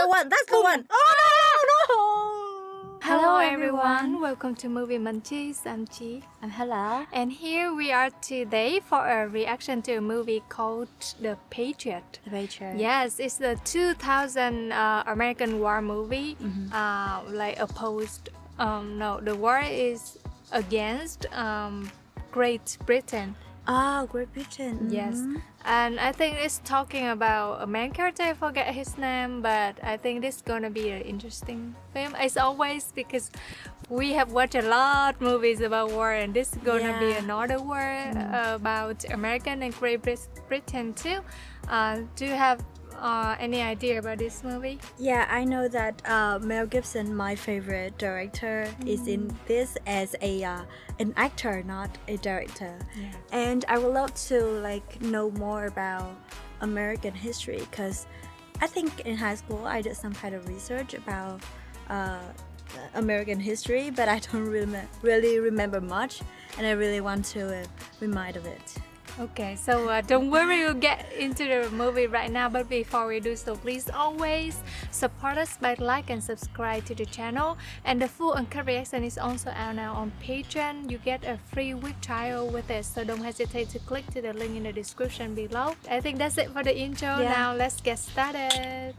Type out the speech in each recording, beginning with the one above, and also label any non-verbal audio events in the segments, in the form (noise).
the one. That's the one. Oh no, no. Hello everyone, welcome to Movie Munchies. I'm Chi. I'm Hella. And here we are today for a reaction to a movie called The Patriot. The Patriot. Yes, it's the 2000 uh, American war movie. Uh, like opposed. Um, no, the war is against um, Great Britain. Ah, Great Britain. Yes, Mhm. and I think it's talking about a main character. I forget his name, but I think this is gonna be an interesting film. As always, because we have watched a lot of movies about war, and this is gonna be another war uh, about American and Great Brit- Britain too. Uh, do you have uh, any idea about this movie? Yeah, I know that uh, Mel Gibson, my favorite director, is in this as a uh, an actor, not a director. And I would love to like know more about American history because I think in high school I did some kind of research about uh, American history, but I don't (laughs) really really remember much, and I really want to uh, remind of it. Okay, so uh, don't worry, we'll get into the movie right now. But before we do so, please always support us by like and subscribe to the channel. And the full uncut reaction is also out now on Patreon. You get a free week trial with it, so don't hesitate to click to the link in the description below. I think that's it for the intro. Yeah. Now let's get started.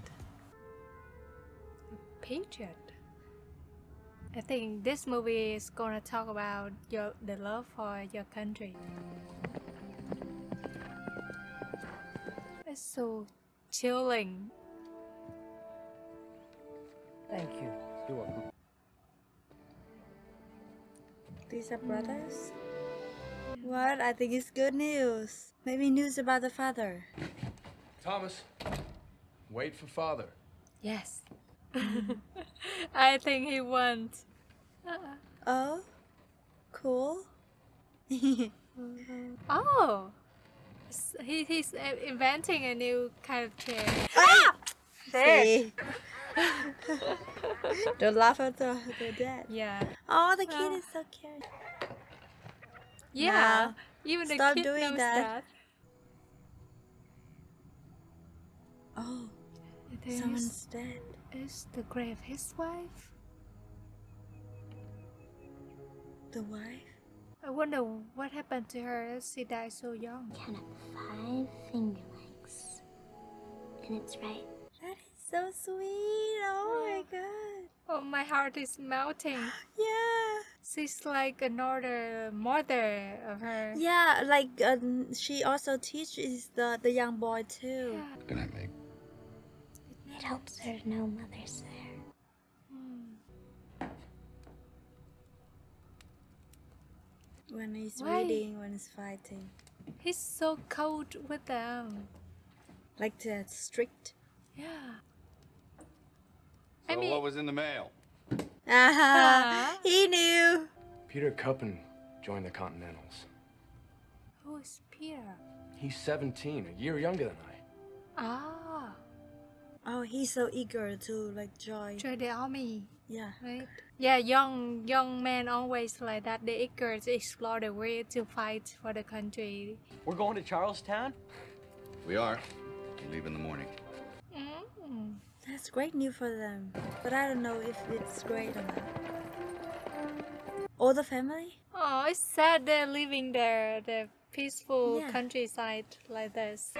Patriot. I think this movie is gonna talk about your the love for your country. It's so chilling. Thank you. You're welcome. These are brothers? What? I think it's good news. Maybe news about the father. Thomas, wait for father. Yes. (laughs) I think he wants. Uh-uh. Oh? Cool? (laughs) Oh! He, he's uh, inventing a new kind of chair. ah! See? (laughs) Don't laugh at the, the dad. Yeah. Oh, the kid Ah. is so cute. Yeah. Now, Even the stop kid doing knows that. that. Oh, I think someone's it's, dead. it's the grave his wife. The wife? I wonder what happened to her. as She died so young. count up five finger lengths. And it's right. That is so sweet. Oh my god. Oh, my heart is melting. (gasps) Yeah. She's like another mother of her. Yeah, like um, she also teaches the, the young boy too. Yeah. Good night, Meg. It helps her to know mother's there. When he's Why? reading, when he's fighting. He's so cold with them. Like that strict. Yeah. So I mean- what was in the mail? Uh -huh. he knew. Peter Cuppen joined the Continentals. Who is Peter? He's 17, a year younger than I. Ah, Oh, he's so eager to like join. join the army, Yeah. right? Yeah, young young men always like that. They eager to explore the way to fight for the country. We're going to Charlestown? We are. We leave in the morning. Mm. That's great news for them. But I don't know if it's great or not. All the family? Oh, it's sad they're living there, the peaceful Yeah. countryside like this.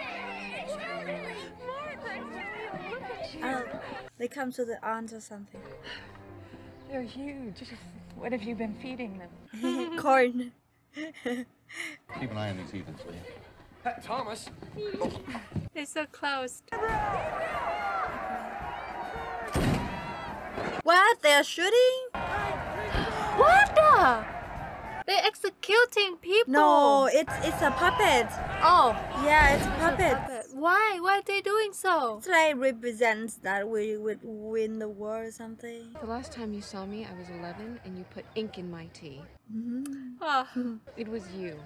Oh, they come to the aunt or something. They're huge. What have you been feeding them? (laughs) Corn. Keep an eye on these heathens, will you? Hey, Thomas! They're so close. What? They're shooting? What the? They're executing people. No, it's it's a puppet. Oh, Yeah, it's a puppet. puppet. Why? Why are they doing so? It's like represents that we would win the war or something. The last time you saw me, I was 11 and you put ink in my tea. Mm -hmm. Oh, It was you.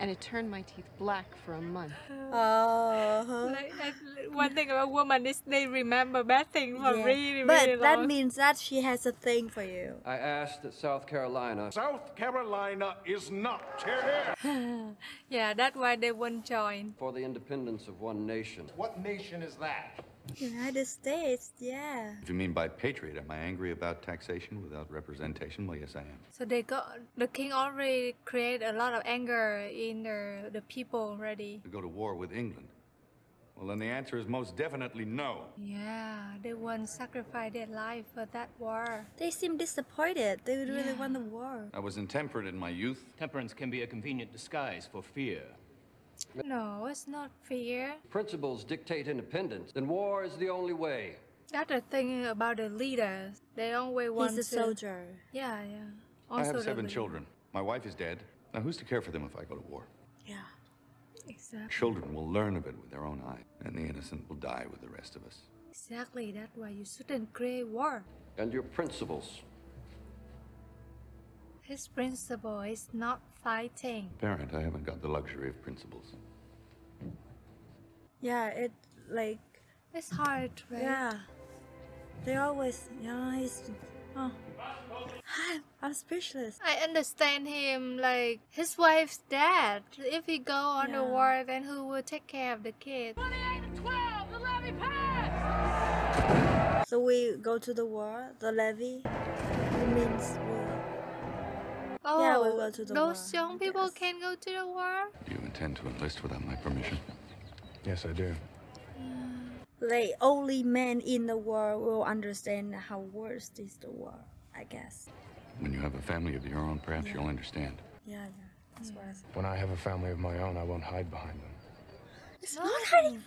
And it turned my teeth black for a month. Oh. like, that- one thing about women is they remember bad things for Yeah. really, But really that long. means that she has a thing for you. I asked that South Carolina South Carolina is not here. (laughs) yeah, that's why they won't join. for the independence of one nation. What nation is that? United States, yeah. If you mean by patriot, am I angry about taxation without representation? Well, yes, I am. So they got the king already create a lot of anger in the the people already. To go to war with England? Well, then the answer is most definitely no. Yeah, they won't sacrifice their life for that war. They seem disappointed. They really Yeah. want the war. I was intemperate in my youth. Temperance can be a convenient disguise for fear. No, it's not fear. Principles dictate independence, then war is the only way. That's the thing about the leaders. They always want He's a to. soldier. Yeah, yeah. I have seven children. My wife is dead. Now, who's to care for them if I go to war? Yeah. Exactly. Children will learn of it with their own eyes, and the innocent will die with the rest of us. Exactly. That's why you shouldn't create war. And your principles. His principle is not fighting. Parent, I haven't got the luxury of principles. Yeah, it like It's hard, right? yeah. They always yeah, he's oh I'm speechless. I understand him. Like his wife's dead. If he go on the war, then who will take care of the kid? So we go to the war, the levy. It means war. Oh, Yeah, we'll go to the those war, young people yes. can go to the war. Do you intend to enlist without my permission? Yes, I do. Like only men in the war will understand how worse is the war. I guess. When you have a family of your own, perhaps you'll understand. Yeah, yeah. That's what I said. When I have a family of my own, I won't hide behind them. It's not hiding.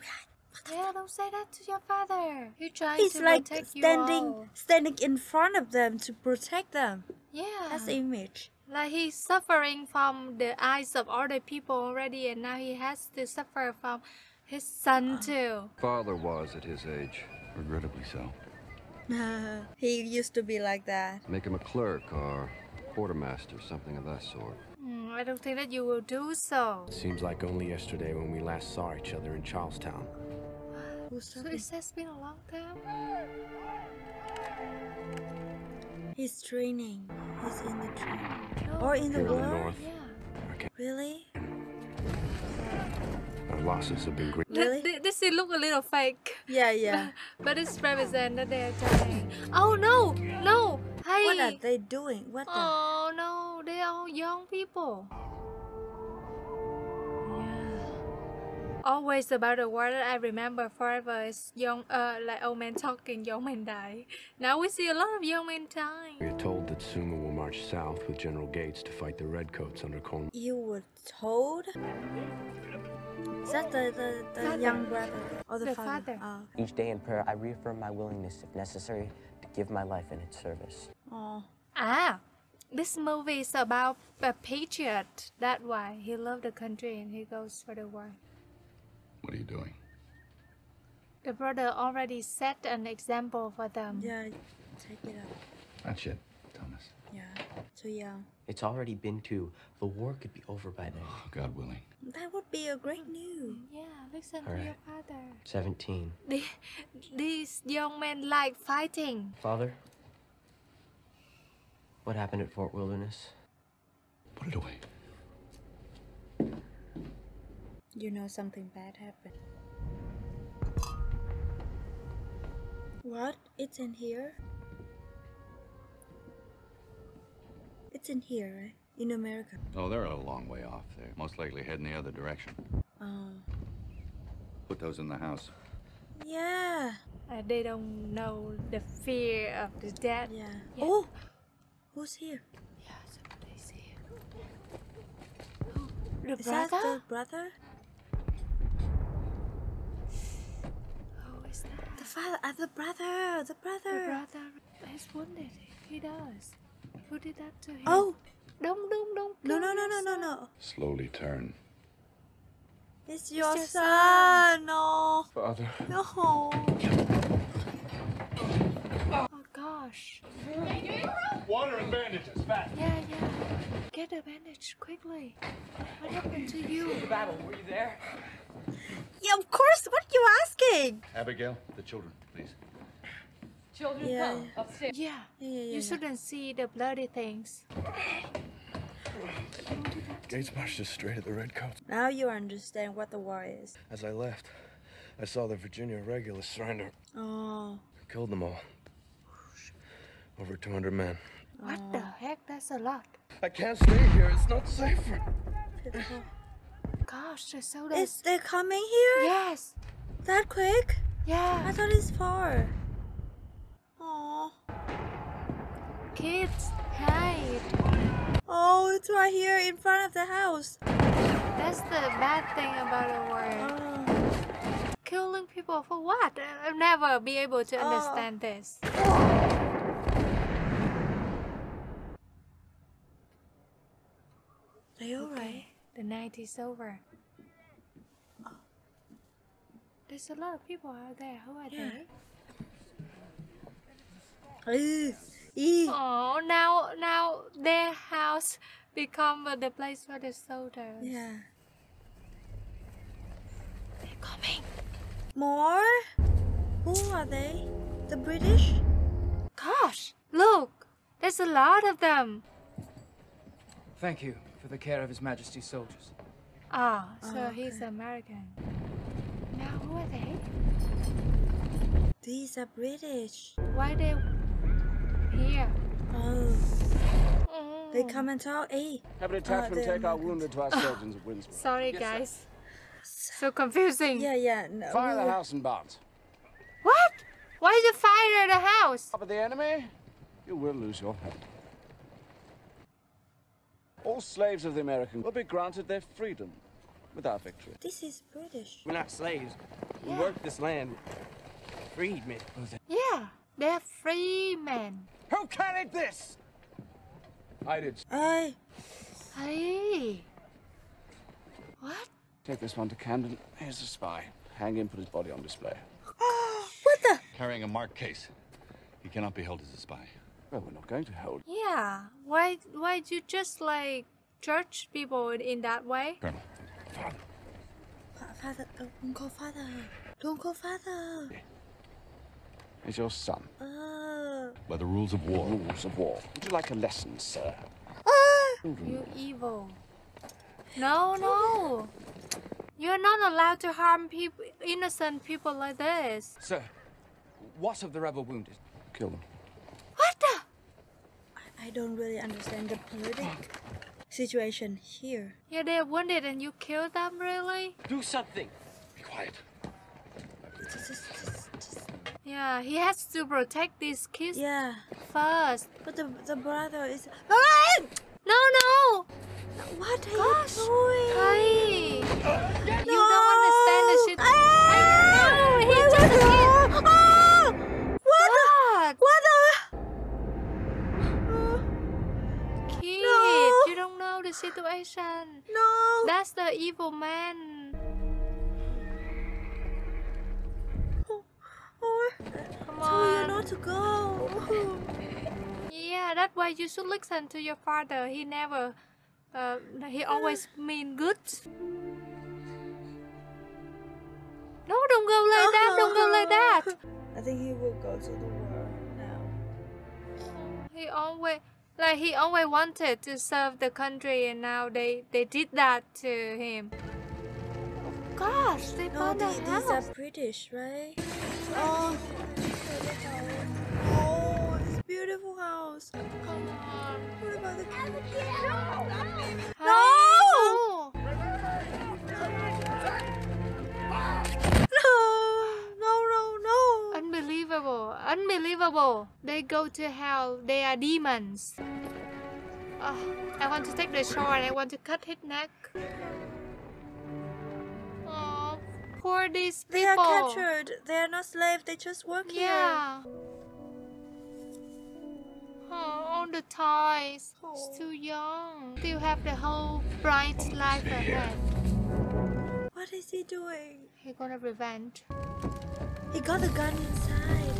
Yeah, don't say that to your father. He trying He's to like protect you standing, all. standing in front of them to protect them. Yeah, That's the image. Like he's suffering from the eyes of other people already, and now he has to suffer from his son too. Father was at his age. Regrettably so. (laughs) he used to be like that. Make him a clerk or quartermaster, something of that sort. Hmm, I don't think that you will do so. Seems like only yesterday when we last saw each other in Charlestown. Who's So it has been a long time. He's training. He's in the training. No. Or in the Here in the north. Yeah. Really? Our losses have been great. Really? Th- This scene look a little fake, Yeah, yeah. (laughs) but it's represent that they're trying. Oh no, no, hey. What are they doing? What the? Oh no, they are young people. Always about the war that I remember forever is young, uh, like old men talking, young men die. Now we see a lot of young men dying. We are told that Sumter will march south with General Gates to fight the Redcoats under Corn. You were told? Is that the, the, the young brother or the, The father? father. Each day in prayer, I reaffirm my willingness, if necessary, to give my life in its service. Oh. oh. Ah, this movie is about a patriot. That's why he loved the country and he goes for the war. What are you doing? The brother already set an example for them. Yeah, take it out. That's it, Thomas. Yeah, too young. It's already been two. The war could be over by then. Oh, God willing. That would be a great news. Mm, yeah, listen All to your father. 17. The, these young men like fighting. Father? What happened at Fort Wilderness? Put it away. You know something bad happened. What? It's in here? It's in here, right? In America. Oh, they're a long way off. They're most likely heading the other direction. Oh. Put those in the house. Yeah. Uh, they don't know the fear of the dead. Yeah. Yeah. Oh! Who's here? Yeah, somebody's here. Oh, (gasps) the Is that the brother? Who is that? The father, uh, the brother, the The brother. brother is wounded. He does. Who did that to him? Oh, Don't, don't, don't. no, no, no, no, no, no. Slowly turn. It's your your son. No. Father. No. Gosh. Water and bandages, fast. Yeah, yeah. Get a bandage quickly. What happened to you? The battle, were you there? Yeah, of course. What are you asking? Abigail, the children, please. Children, Yeah, come upstairs. Yeah. Yeah, yeah, yeah. You shouldn't see the bloody things. Gates marched us straight at the Redcoats. Now you understand what the war is. As I left, I saw the Virginia regulars surrender. Oh. Killed them all. Over 200 men. What the heck? That's a lot. I can't stay here. It's not safe. (sighs) Gosh, they're so Is they coming here? Yes. That quick? Yeah. I thought it's far. Oh. Kids, hide. Oh, it's right here in front of the house. That's the bad thing about the world. Oh. Killing people for what? I'll never be able to uh. Oh. understand this. They alright? The night is over. There's a lot of people out there. Who are Yeah. they? Ew. Ew. Oh, now now their house become uh, the place for the soldiers. Yeah. They're coming. More? Who are they? The British? Gosh, look! There's a lot of them. Thank you for the care of His Majesty's soldiers. Ah, so Oh, he's American. Now who are they? These are British. Why they here? Oh. Mm. They come and talk. Hey. Have an Uh, attachment they're take our wounded to our surgeons at Winnsboro. Sorry, guys. So confusing. Yeah, yeah. No, Fire the house and barns. What? Why did you fire the house? Top of the enemy, you will lose your head. All slaves of the American will be granted their freedom with our victory. This is British. We're not slaves. We worked this land. Freedmen. Yeah, they're free men. Who carried this? I did. I. Hey. What? Take this one to Camden. Here's a spy. Hang him, put his body on display. (gasps) What the? Carrying a marked case. He cannot be held as a spy. Well, we're not going to hold. Yeah. Why? Why do you just like judge people in that way? Colonel. Fa- Father. uh, Don't call father. Don't call father. He's your son. Oh. By the rules of war. Rules of war. Would you like a lesson, sir? You evil. No, no. You're not allowed to harm people, innocent people like this. Sir, what of the rebel wounded? Kill them. What the? I don't really understand the political situation here. Yeah, they're wounded and you kill them, really? Do something. Be quiet. Just, just, just, just- Yeah, he has to protect these kids Yeah. first. But the the brother is. Ah! No, no! What are Gosh. you doing? Hey! No. You don't understand the shit. I the situation. No. That's the evil man. Oh, Come tell you on. not to go. Yeah, that's why you should listen to your father. He never, uh, he always mean good. No, don't go like that. Don't go like that. (laughs) I think he will go to the war now. He always, like he always wanted to serve the country, and now they they did that to him. Gosh, they No, burned the the, these are. British, right? Oh. Oh, this beautiful house. Come on. What about the No! No, no, no, no. Unbelievable! Unbelievable! They go to hell. They are demons. Oh, I want to take the sword I want to cut his neck. Oh, poor these people. They are captured. They are not slaves. They just work here. Yeah. Oh, all the toys. Oh. It's too young. Still have the whole bright life ahead. What is he doing? He gonna revenge. He got a gun inside.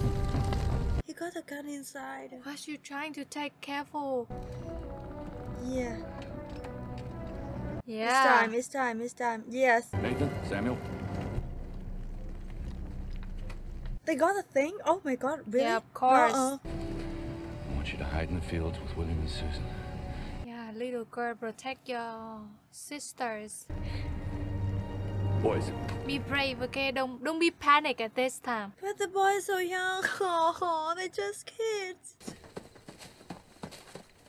He got a gun inside. Was you trying to take careful? Yeah. Yeah. It's time. It's time. It's time. Yes. Nathan, Samuel. They got a thing. Oh my God! Really? Yeah, of course. Uh-uh. I want you to hide in the fields with William and Susan. Yeah, little girl, protect your sisters. Boys. Be brave, okay? Don't don't be panic at this time. But the boys so young. (laughs) Oh, they're just kids.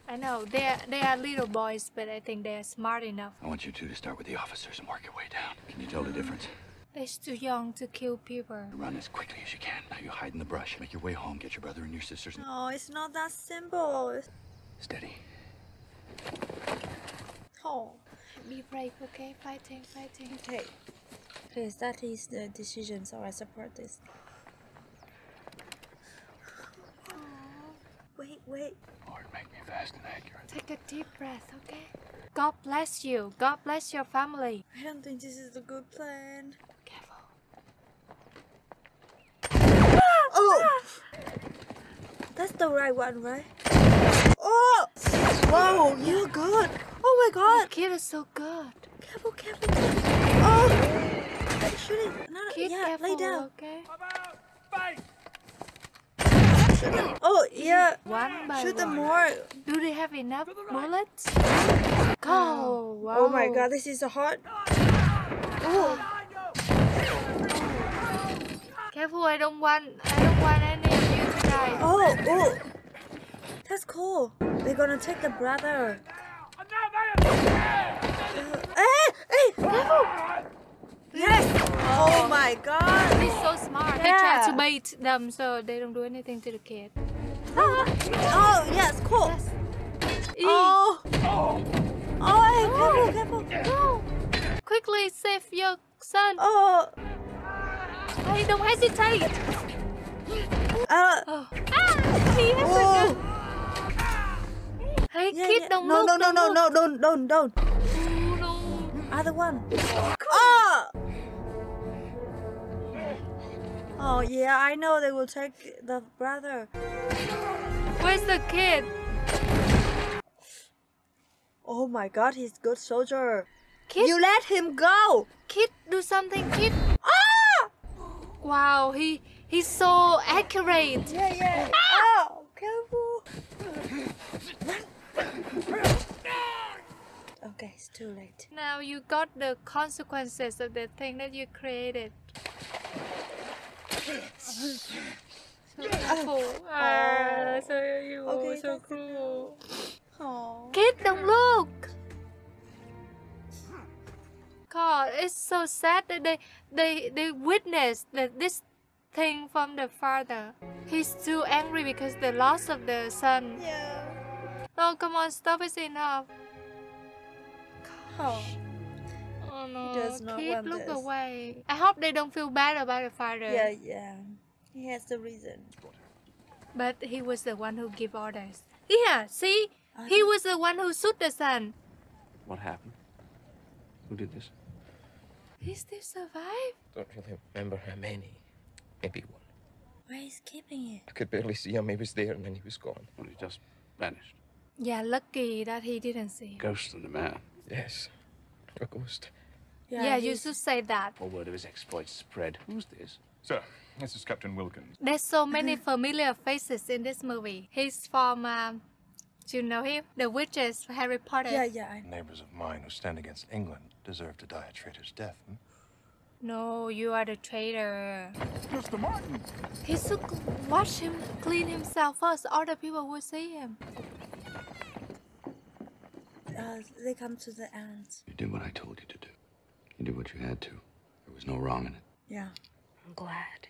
I know they are they are little boys, but I think they are smart enough. I want you two to start with the officers and work your way down. Can you tell the difference? They're still young to kill people. Run as quickly as you can. Now you hide in the brush. Make your way home. Get your brother and your sisters. No, it's not that simple. Steady. Oh. Be brave, okay? Fighting, fighting. Okay. Please, that is the decision, so I support this. Wait, wait. Lord, make me fast and accurate. Take a deep breath, okay? God bless you. God bless your family. I don't think this is a good plan. Careful. Oh! That's the right one, right? Oh! Whoa, you're good. Oh my god. Kid is so good. Careful, careful. Oh! Shoot it. No, no, Kid, yeah, careful, lay down. okay? Oh, yeah. One by Shoot them more. Do they have enough bullets? Go! Wow. Oh my god, this is so hard. Oh, Careful, I don't want I don't want any of you to die. oh, oh. That's cool. They're gonna take the brother. Uh, hey, hey, careful. Yes. Oh (laughs) my god. He's so smart. He Yeah. tried to bait them so they don't do anything to the kid. (laughs) Oh, yes, cool. Eee. Oh. Oh, hey, careful, careful. Go! Quickly save your son. Oh. Hey, don't hesitate. Uh. Oh. Ah, he has a Oh. gun. Hey, Yeah, kid, yeah. don't no, look. no, no, don't no, no, don't, don't, don't. Oh, no. Other one. Oh yeah, I know they will take the brother. Where's the kid? Oh my god, he's good soldier. Kid, You let him go. kid, do something, kid. Ah! Wow, he he's so accurate. Yeah, yeah. Oh, careful. Okay, it's too late. Now you got the consequences of the thing that you created. So awful. Ah, so Okay, so cruel. Oh. Kid, don't look. God, it's so sad that they they they witnessed that this thing from the father. He's too angry because the loss of the son. Yeah. Oh, come on, stop! It's enough. Oh. Oh no, does not kid, want look this. away. I hope they don't feel bad about the father. Yeah, yeah. He has the reason. But he was the one who gave orders. Yeah, see, Uh, he was the one who shoot the son. What happened? Who did this? He still survived. Don't really remember how many. Maybe one. Where is keeping it? I could barely see him. He was there and then he was gone. Well, he just vanished. Yeah, lucky that he didn't see. Ghost of the man. Yes. A ghost. Yeah, you he's- should say that. Whole word of his exploits spread. Who's this? Sir, this is Captain Wilkins. There's so many familiar faces in this movie. He's from, um, do you know him? The Witches, Harry Potter. Yeah, yeah. I... Neighbors of mine who stand against England deserve to die a traitor's death. Hmm? No, you are the traitor. Mr. Martin! He should watch him clean himself first. Other people will see him. Uh, they come to the ants. You did what I told you to do. You did what you had to. There was no wrong in it. Yeah. I'm glad.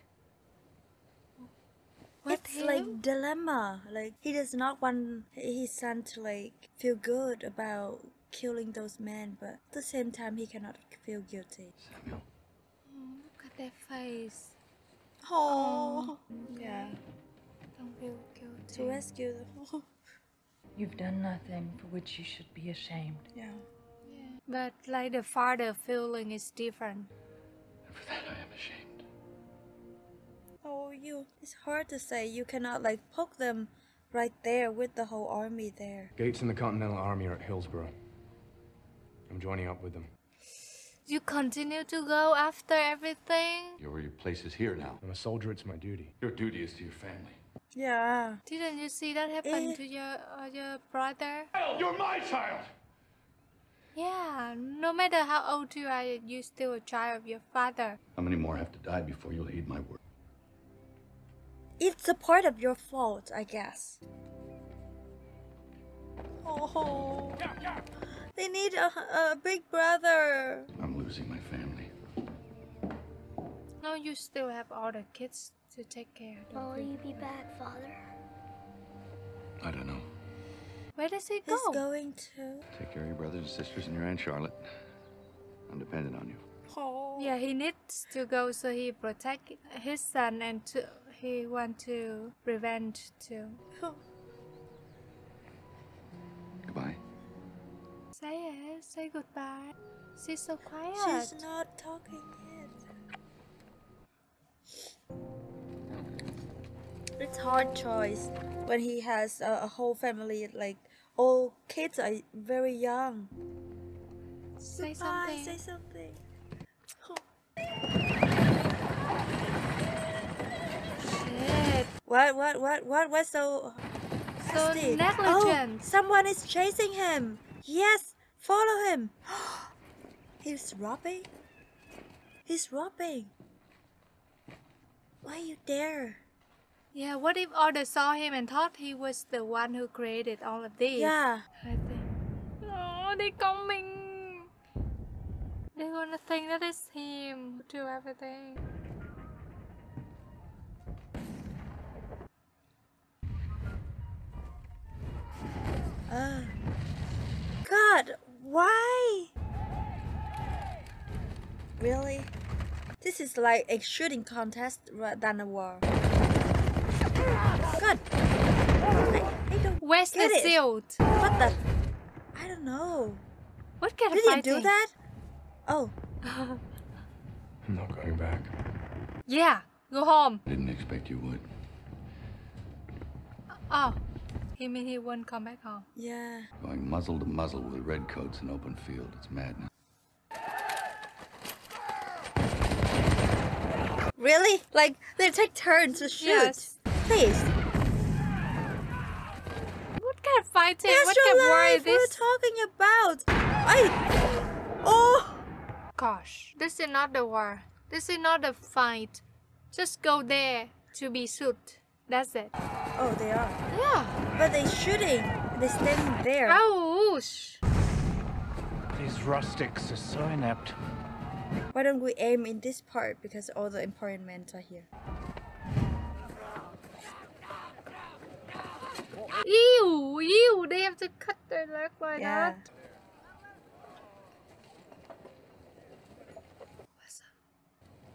What it's like dilemma. Like he does not want his son to like feel good about killing those men, but at the same time he cannot feel guilty. Samuel. Oh, look at their face. Oh, Yeah. Don't feel guilty. to rescue them. (laughs) You've done nothing for which you should be ashamed. yeah. But like the father feeling is different. And for that I am ashamed. Oh, you. It's hard to say. You cannot like poke them right there with the whole army there. Gates and the Continental Army are at Hillsborough. I'm joining up with them. You continue to go after everything? Your, your place is here now. I'm a soldier, it's my duty. Your duty is to your family. Yeah. Didn't you see that happen Eh. to your uh, your brother? You're my child! Yeah, no matter how old you are, you're still a child of your father. How many more have to die before you'll heed my word? It's a part of your fault, I guess. Oh, they need a, a big brother. I'm losing my family. No, you still have all the kids to take care of. Will you be back, Father? I don't know. Where does he go? He's going to. Take care of your brothers and sisters and your Aunt Charlotte. I'm dependent on you. Oh. Yeah, he needs to go so he protect his son and to, he want to revenge too. (laughs) Goodbye. Say it, say goodbye. She's so quiet. She's not talking yet. It's hard choice when he has a, a whole family like all kids are very young. Say Goodbye, something. Say something. Shit. What? What? What? What? What's so? So nasty? Oh, negligent. Oh, someone is chasing him. Yes, follow him. (gasps) He's robbing. He's robbing. Why are you there? Yeah, what if others saw him and thought he was the one who created all of this? Yeah. I think. Oh, they're coming. They're gonna think that it's him who do everything. Uh, God, why? Really? This is like a shooting contest rather than a war. God, I, I don't Where's get the it. shield? What the? I don't know. What kind Did of you do that? Oh, (laughs) I'm not going back. Yeah, go home. Didn't expect you would. Uh, oh, he mean he won't come back home. yeah. Going muzzle to muzzle with redcoats in open field. It's madness. Really? Like they take turns to shoot? Yes. Please. What kind of fighting? That's what your kind of war is life. What are you this? talking about? I. Oh. Gosh, this is not the war. This is not a fight. Just go there to be shoot. That's it. Oh, they are. Yeah. But they're shooting. They're standing there. Ouch. These rustics are so inept. Why don't we aim in this part because all the important men are here? Ew, ew, they have to cut their leg like Yeah. that.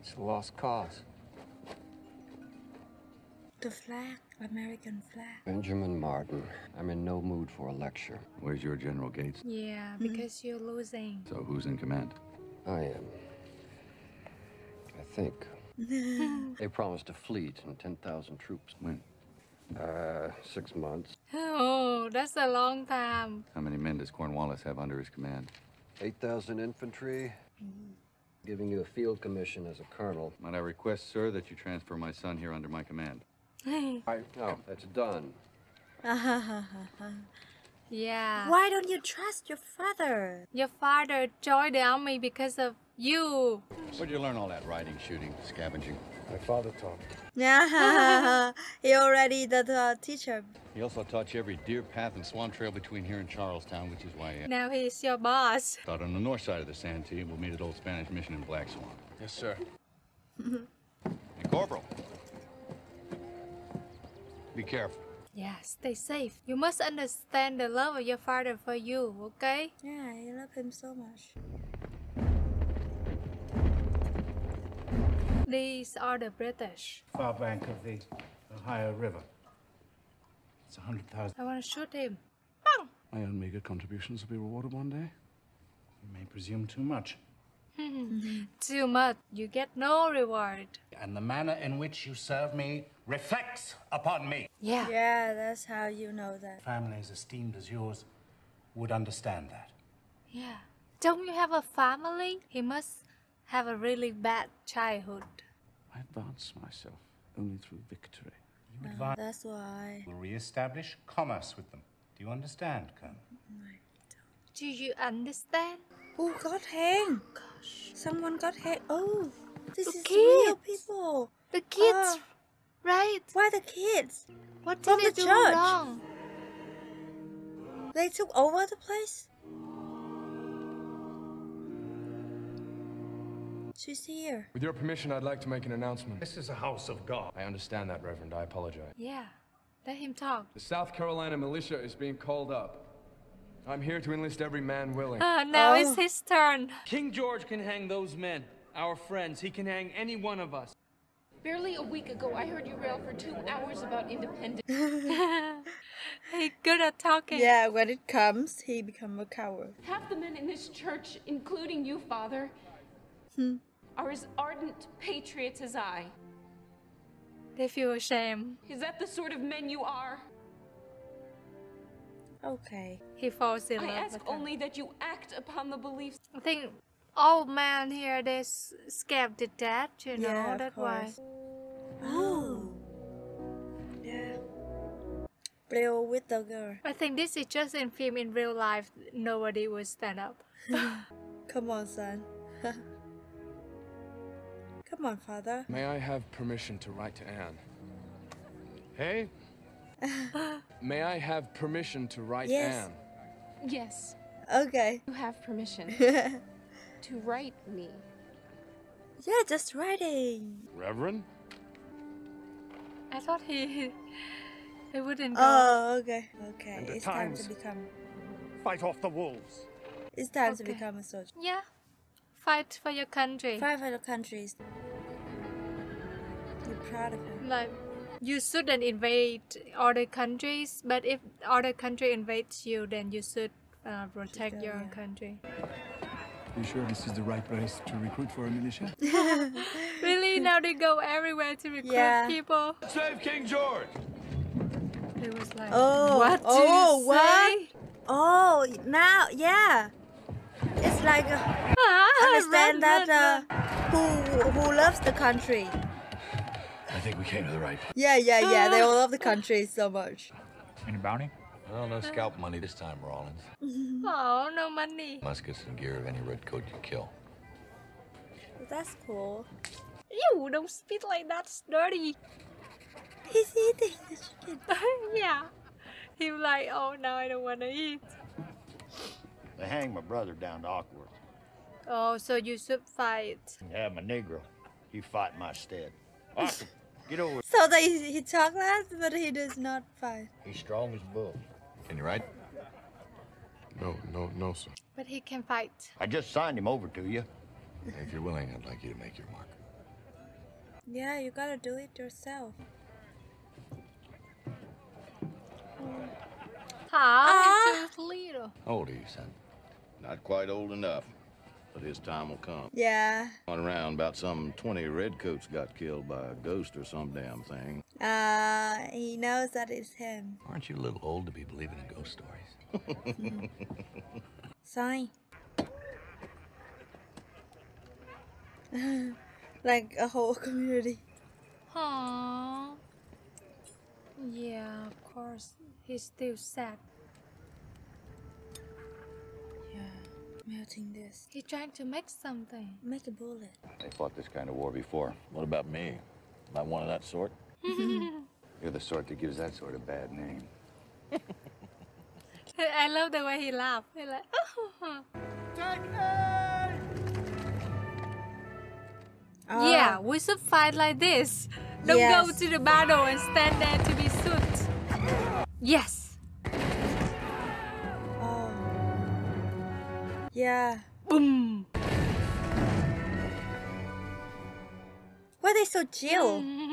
It's a lost cause. The flag, American flag. Benjamin Martin, I'm in no mood for a lecture. Where's your General Gates? Yeah, because you're losing. So who's in command? I am. I think. (laughs) They promised a fleet and 10,000 troops. When? Uh, six months. Oh, that's a long time. How many men does Cornwallis have under his command? 8,000 infantry. Giving you a field commission as a colonel. Might I request, sir, that you transfer my son here under my command? I, no, that's done. (laughs) Uh-huh. Yeah. Why don't you trust your father? Your father joined the army because of you. Where'd you learn all that riding, shooting, scavenging? My father taught me. Yeah, (laughs) he already the, the teacher. He also taught you every deer path and swan trail between here and Charlestown, which is why uh, Now he's your boss. out on the north side of the Santee, we'll meet at Old Spanish Mission in Black Swamp. Yes, sir. Hey, Corporal. Be careful. Yeah, stay safe. You must understand the love of your father for you, okay? Yeah, I love him so much. These are the British. Far bank of the Ohio River. It's a hundred thousand. I want to shoot him. My own meager contributions will be rewarded one day. You may presume too much. (laughs) Too much. You get no reward. And the manner in which you serve me reflects upon me. Yeah. Yeah, that's how you know that. Family as esteemed as yours would understand that. Yeah. Don't you have a family? He must have a really bad childhood. I advance myself only through victory. You Uh, advise that's why. We'll re-establish commerce with them. Do you understand, Colonel? do. Do you understand? Who got hanged? Gosh. Someone got hanged. Oh, this The is real kids. people. The kids, Ah. Right? Why the kids? What did From they the do church. wrong? They took over the place? She's here. With your permission, I'd like to make an announcement. This is a house of God. I understand that, Reverend. I apologize. Yeah, let him talk. The South Carolina militia is being called up. I'm here to enlist every man willing. Ah, now Oh. it's his turn. King George can hang those men, our friends. He can hang any one of us. Barely a week ago, I heard you rail for two hours about independence. (laughs) He good at talking. Yeah, when it comes, he become a coward. Half the men in this church, including you, Father, Hmm. are as ardent patriots as I. They feel ashamed. Is that the sort of men you are? Okay. He falls in I love ask with her. only that you act upon the beliefs. I think all man here they s- scared to death, you know. Yeah, of that's why. course. Oh. (gasps) Yeah. Real with the girl. I think this is just in film. In real life, nobody would stand up. (laughs) Come on, son. (laughs) Come on, father. May I have permission to write to Anne? Hey? (laughs) May I have permission to write Yes. Anne? Yes, Okay. you have permission to write me. Yeah, just writing. Reverend? I thought he he wouldn't go. Oh, okay. Okay. And the it's time to become. Fight off the wolves. It's time to become a soldier. yeah, fight for your country. Fight for other countries. You're proud of him. Like you shouldn't invade other countries, but if other country invades you, then you should uh, protect your own country. You sure this is the right place to recruit for a militia? (laughs) really? Now they go everywhere to recruit Yeah. people. Save King George! It was like, Oh, what do oh, you what? Oh, now, yeah. It's like uh, Ah, understand run, that run, uh, who who loves the country. I think we came to the right place. Yeah, yeah, yeah. They all love the country so much. Any bounty? Well, no scalp money this time, Rollins. run. (laughs) Oh, no money. Muskets and gear of any redcoat you kill. That's cool. Ew, don't speak like that. It's dirty. He's (laughs) eating the chicken. yeah. He was like, oh, now I don't want to eat. They hang my brother down to Awkward. Oh, so you should fight. Yeah, my Negro. He fight my stead. (laughs) Occam, get over. So they he talk less, but he does not fight. He's strong as a bull. Can you write? No, no, no, sir. But he can fight. I just signed him over to you. If you're willing, I'd like you to make your mark. Yeah, you gotta do it yourself. Ah, he's too little. How old are you, son? Not quite old enough, but his time will come. Yeah. Went around about some 20 redcoats got killed by a ghost or some damn thing. Uh, he knows that it's him. Aren't you a little old to be believing in ghost stories? (laughs) Sign. (laughs) like a whole community. Aww. Yeah, of course. He's still sad. Yeah, melting this. He's trying to make something. Make a bullet. They fought this kind of war before. What about me? Am I one of that sort? You're the sort that gives that sort of bad name. (laughs) I love the way he laughed. He's like, (laughs) oh. yeah, we should fight like this. Don't go to the battle and stand there to be shoot. Yes. Oh. Yeah. Boom. Why are they so chill? (laughs)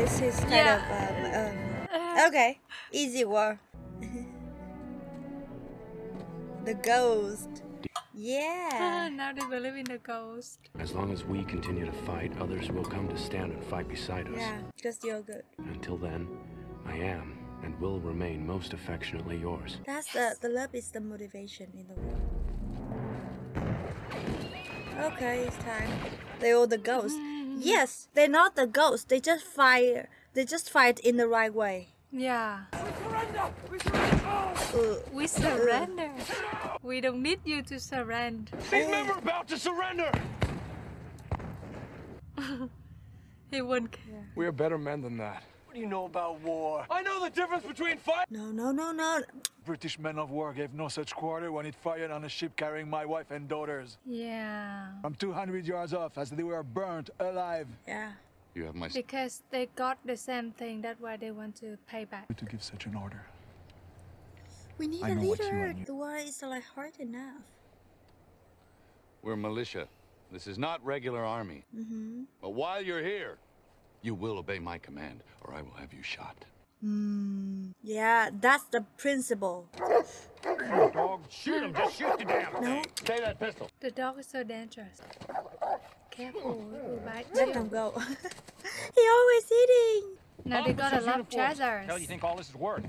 this is kind Yeah. of um, um okay, easy war. (laughs) the ghost. Yeah. (laughs) now they believe in the ghost. As long as we continue to fight, others will come to stand and fight beside us. Yeah, because you're good. Until then, I am and will remain most affectionately yours. That's the the love is the motivation in the world. Okay, it's time. They all the ghosts. Yes, they're not the ghosts. They just fight. They just fight in the right way. Yeah. Uh, We surrender. We surrender! We don't need you to surrender. These men were about to surrender! (laughs) he wouldn't care. We are better men than that. What do you know about war? I know the difference between fire. No, no, no, no. British men of war gave no such quarter when it fired on a ship carrying my wife and daughters. Yeah. From 200 yards off as they were burnt alive. Yeah. You have my. Because they got the same thing, that's why they want to pay back. To give such an order. We need I a know what you leader. The war is like hard enough. We're militia. This is not regular army. Mm-hmm. But while you're here, you will obey my command, or I will have you shot. Mm, yeah, that's the principle. Dog, shoot him. Just shoot the damn thing. Take that pistol. The dog is so dangerous. Careful, it will bite Let you. them go. (laughs) he always eating. Now they got a lot of treasures. How do you think all this is worth?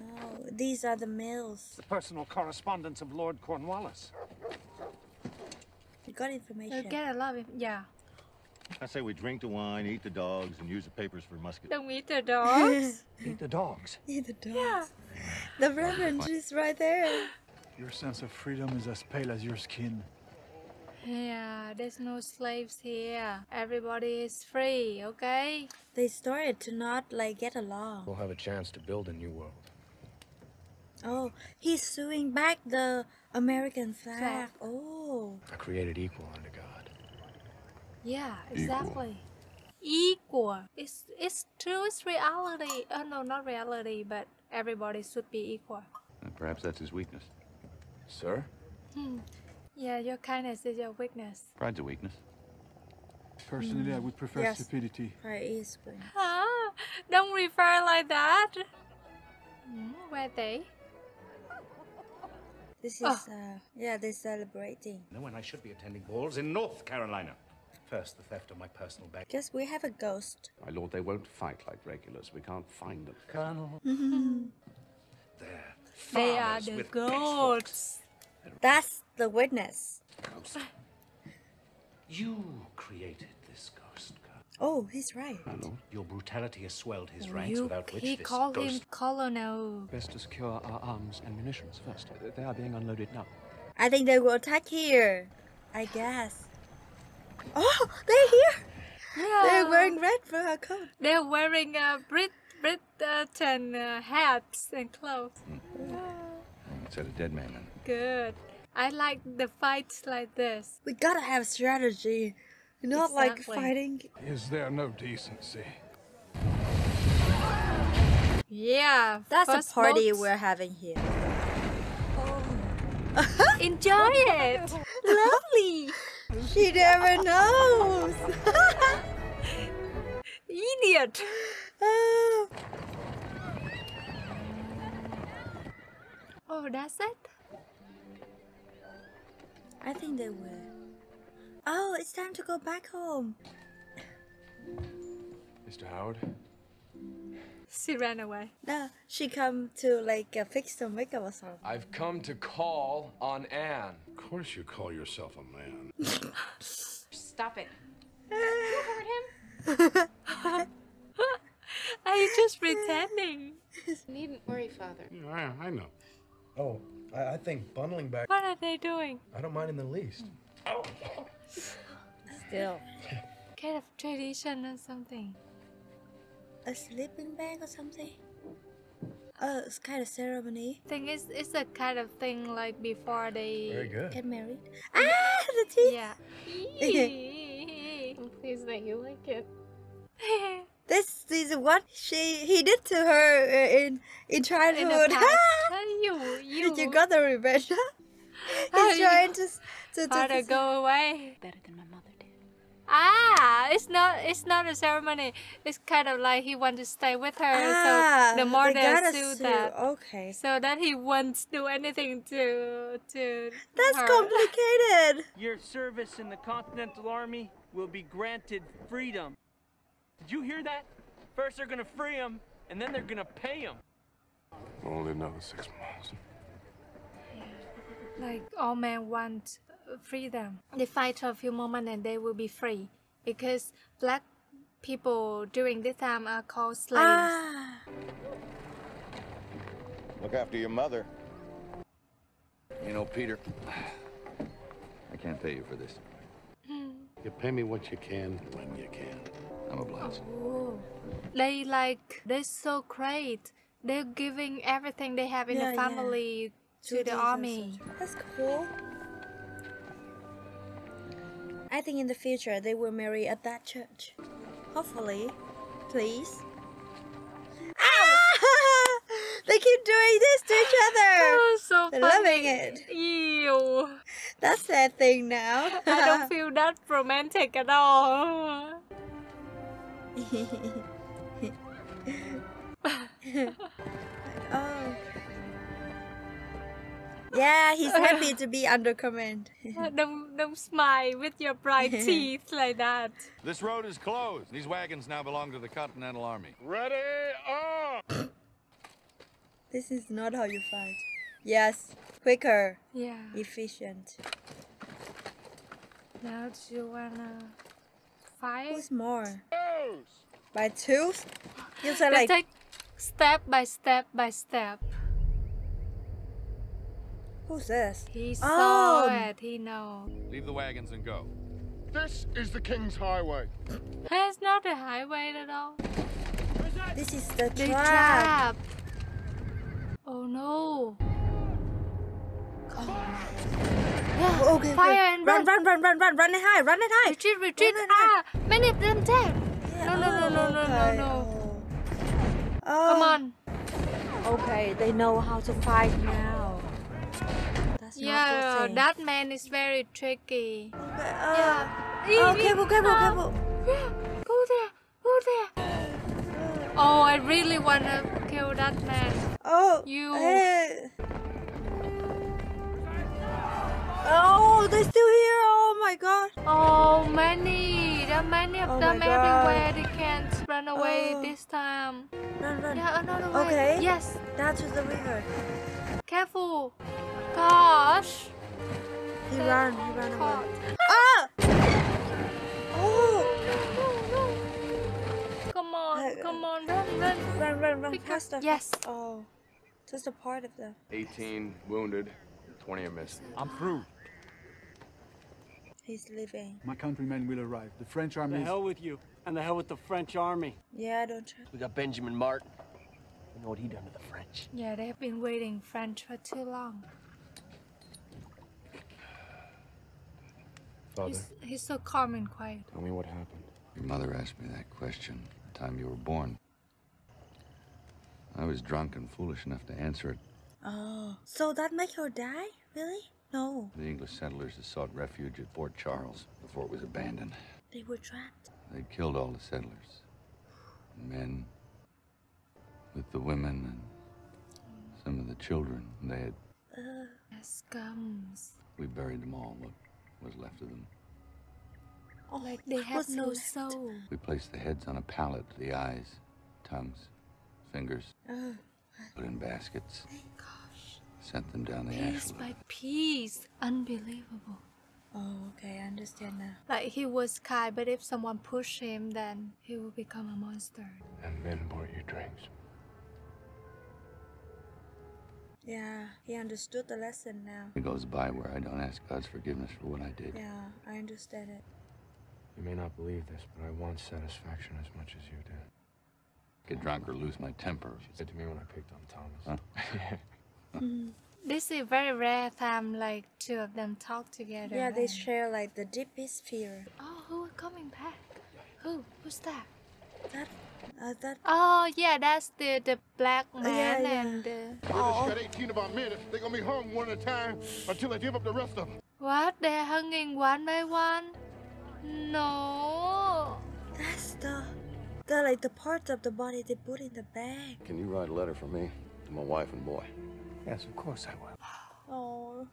Oh, these are the mails. The personal correspondence of Lord Cornwallis. You got information. You information. get a lot of yeah. I say we drink the wine, eat the dogs, and use the papers for musket. Don't eat the dogs. (laughs) Eat the dogs. Eat the dogs. Yeah. The reverend is right there. Your sense of freedom is as pale as your skin. yeah, there's no slaves here. Everybody is free, okay? They started to not like get along. We'll have a chance to build a new world. Oh, he's suing back the American flag. Flag. Oh. I created equal under God. Yeah, exactly. Equal. It's it's true. It's reality. Oh no, not reality, but everybody should be equal. And perhaps that's his weakness. Sir? Hmm. Yeah, your kindness is your weakness. Pride's a weakness. Personally, I would prefer Yes. stupidity. Right, is good. Ah, don't refer like that. Hmm, where they? This is Oh. uh yeah, they're celebrating. No, when I should be attending balls in North Carolina. First, the theft of my personal bag. Guess we have a ghost. My lord, they won't fight like regulars. We can't find them. Colonel. (laughs) There. They are the with goats. That's the witness. You created this ghost, Colonel. Oh, he's right. Your brutality has swelled his oh, ranks You, without which he this called ghost him colonel. Best to secure our arms and munitions first. They are being unloaded now. I think they will attack here. I guess. Oh, they're here. Yeah. They're wearing red for her coat. They're wearing uh, Brit Britain uh, hats and clothes. It's had a dead man in it. Good. I like the fights like this. We gotta have strategy. Not like fighting. Is there no decency? Yeah. That's a party boat. we're having here. Oh. Enjoy it. (laughs) Lovely. She never knows. (laughs) Idiot. Ah. Oh, that's it. I think they will. Oh, it's time to go back home. Mr. Howard? She ran away. No, she come to like uh, fix the makeup or something. I've come to call on Anne. Of course, you call yourself a man. (laughs) Stop it. You heard him? Are you just pretending? Needn't worry, Father. I, I know. Oh, I, I think bundling back. What are they doing? I don't mind in the least. Still. Kind of tradition or something. A sleeping bag or something? Oh, it's kind of ceremony. Thing is, it's a kind of thing like before they Very good. Get married. Ah, the teeth. Yeah. (laughs) I'm pleased that you like it. (laughs) This is what she he did to her uh, in in In childhood. the past, (laughs) you, you, you got the revenge. He's trying to s- to, to, to- go away. Better than my mother did. Ah, it's not. It's not a ceremony. It's kind of like he wants to stay with her. Ah, so the more they they, gotta sue sue. that, Okay. so that he won't do anything to to. That's her. complicated. (laughs) Your service in the Continental Army will be granted freedom. Did you hear that? First they're gonna free him, and then they're gonna pay him. Only another six months. Like all men want freedom. They fight for a few moments and they will be free because black people during this time are called slaves. Ah. Look after your mother. You know, Peter, I can't pay you for this. You pay me what you can when you can. I'm obliged. Oh, they like they're so great. They're giving everything they have in Yeah, the yeah. family to the Jesus. army. That's cool. I think in the future they will marry at that church. Hopefully. Please. Ah! (laughs) they keep doing this to each (laughs) other. Oh, so They're funny. loving it. Ew. That's their thing now. (laughs) I don't feel that romantic at all. Yeah, he's happy (laughs) to be under command. don't don't smile with your bright teeth like that. This road is closed. These wagons now belong to the Continental Army. Ready, up! (laughs) This is not how you fight. Yes, quicker, Yeah. efficient. Now do you wanna fight? Who's more? By two? You said They like take step by step by step. Who's this? He Oh. saw it. He know. Leave the wagons and go. This is the King's Highway. It's not a highway at all. This is the The trap. trap. Oh no. Oh, okay, Fire okay. and run, run, run, run, run, run it high, run it high. Retreat, retreat. Run, run, Ah, many of them dead. Yeah, No, no, no, no, no, okay, no, no. Oh. Come on. Okay, they know how to fight now. Yeah, that man is very tricky. Uh, yeah. Oh, careful, careful, Ah. careful. (gasps) Go there, go there. Oh, I really wanna kill that man. Oh, You. eh. Oh, they're still here. Oh my god. Oh, many. There are many of Oh them everywhere. They can't run away Oh. this time. Run, run. Yeah, another way. Okay. Yes. Down to the river. Careful. Gosh. He They ran, he ran caught. away. Ah! Oh! Come on, Uh, come on, run, run. Run, run, run. Pick Past up- the Yes. Oh. Just a part of them. 18 wounded, 20 are missing. I'm through. He's leaving. My countrymen will arrive. The French army The hell with you, and the hell with the French army. Yeah, I don't trust. We got Benjamin Martin. You know what he done to the French? Yeah, they have been waiting French for too long. Father, He's, he's so calm and quiet. tell me what happened. Your mother asked me that question the time you were born. I was drunk and foolish enough to answer it. Oh. So that make her die? Really? No. The English settlers had sought refuge at Fort Charles before it was abandoned. They were trapped. They'd killed all the settlers. The men, with the women, and some of the children. They had. Uh, Scums. We buried them all, what was left of them. oh, Like they what have no left? soul. We placed the heads on a pallet, the eyes, tongues, fingers, Uh, put in baskets, Gosh. sent them down the Piece ash. by piece. Unbelievable. oh, okay, I understand now. Like he was kind, but if someone pushed him, then he will become a monster. And men brought you drinks. Yeah, he understood the lesson now. It goes by where I don't ask God's forgiveness for what I did. Yeah, I understand it. You may not believe this, but I want satisfaction as much as you did. Get drunk or lose my temper. She said to me when I picked on Thomas. (laughs) Mm. This is very rare time, like two of them talk together. Yeah, they share like the deepest fear. Oh, who are coming back? Who? Who's that? That, uh, that. Oh, yeah, that's the the black man yeah, yeah. and the. Oh. got 18 of our men. They're gonna be hung one at a time until they give up the rest of them. What? They're hanging one by one? No. That's the, the like the parts of the body they put in the bag. Can you write a letter for me to my wife and boy? Yes, of course I will. Oh.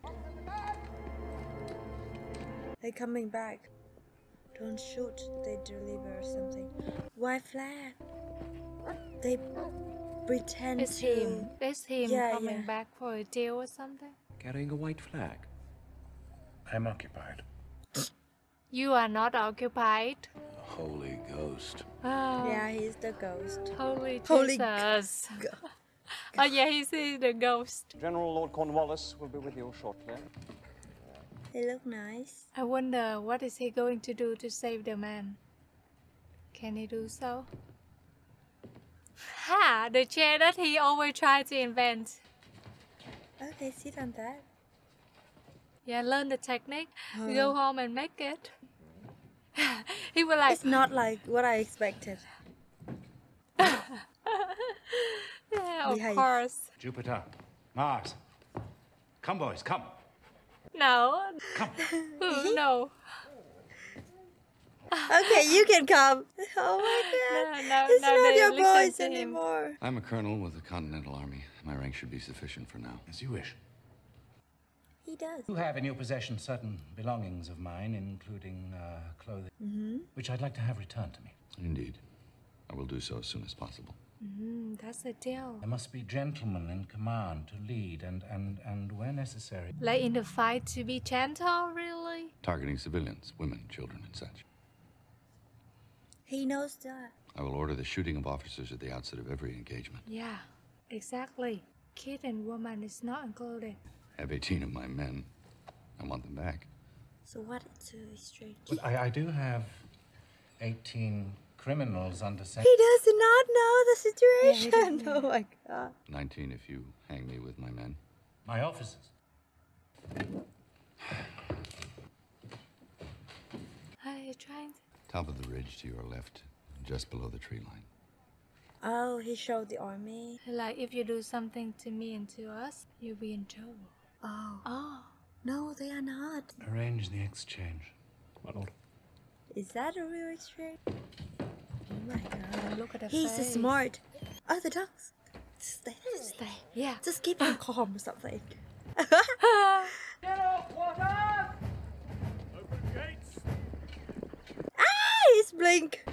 They coming back. Don't shoot. They deliver something. White flag. They pretend It's to. him. It's him Yeah, coming yeah. back for a deal or something. Carrying a white flag. I'm occupied. You are not occupied. Holy Ghost. Oh, Yeah, he's the ghost. Holy Holy Jesus. (laughs) oh yeah, he's the ghost. General Lord Cornwallis will be with you shortly. He look nice. I wonder what is he going to do to save the man. Can he do so? Ha! The chair that he always tried to invent. Oh, okay, sit on that. Yeah, learn the technique, Oh. go home and make it. (laughs) he was like, It's not like what I expected. (laughs) yeah, of Behave. course. Jupiter, Mars. Come, boys, come. No. Come. (laughs) (laughs) No. Okay, you can come. (laughs) Oh my god. No, no, it's no, not they your listen voice anymore. I'm a colonel with the Continental Army. My rank should be sufficient for now. As you wish. He does. You have in your possession certain belongings of mine, including uh, clothing, Mm-hmm. which I'd like to have returned to me. Indeed. I will do so as soon as possible. Mm, that's the deal. There must be gentlemen in command to lead and, and, and where necessary. Like in the fight to be gentle, really? Targeting civilians, women, children, and such. He knows that. I will order the shooting of officers at the outset of every engagement. Yeah, exactly. Kid and woman is not included. I have 18 of my men. I want them back. So what to strange? But I, I do have 18 criminals under sentence. He does not know the situation. (laughs) oh my god. 19 if you hang me with my men. My officers. Are you trying to? Top of the ridge to your left, just below the tree line. Oh, he showed the army. Like if you do something to me and to us, you'll be in trouble. Oh. Oh. No, they are not. Arrange the exchange. My lord. Is that a real exchange? Oh my god. Look at the He's face. smart. Oh, the ducks. Stay. Stay. Yeah. Just keep him calm or something. Get off, water! Open gates! ah, he's blink.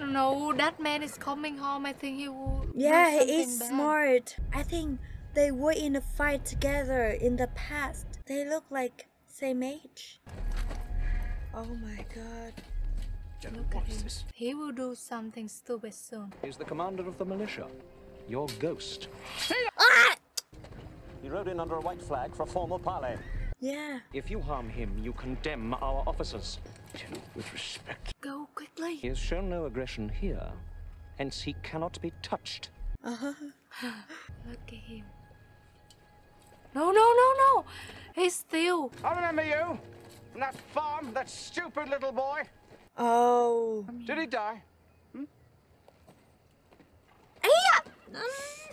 No, that man is coming home. I think he will. Yeah, he is bad. smart. I think they were in a fight together in the past. They look like same age. Oh my god. Look at him. He will do something stupid soon. He's the commander of the militia. Your ghost. Ah! He rode in under a white flag for a formal parley. Yeah. If you harm him, you condemn our officers. With respect. Go quickly. He has shown no aggression here, hence he cannot be touched. Uh-huh. (gasps) Look at him. No, no, no, no. He's still. I remember you from that farm, that stupid little boy. Oh. Did he die? Hmm?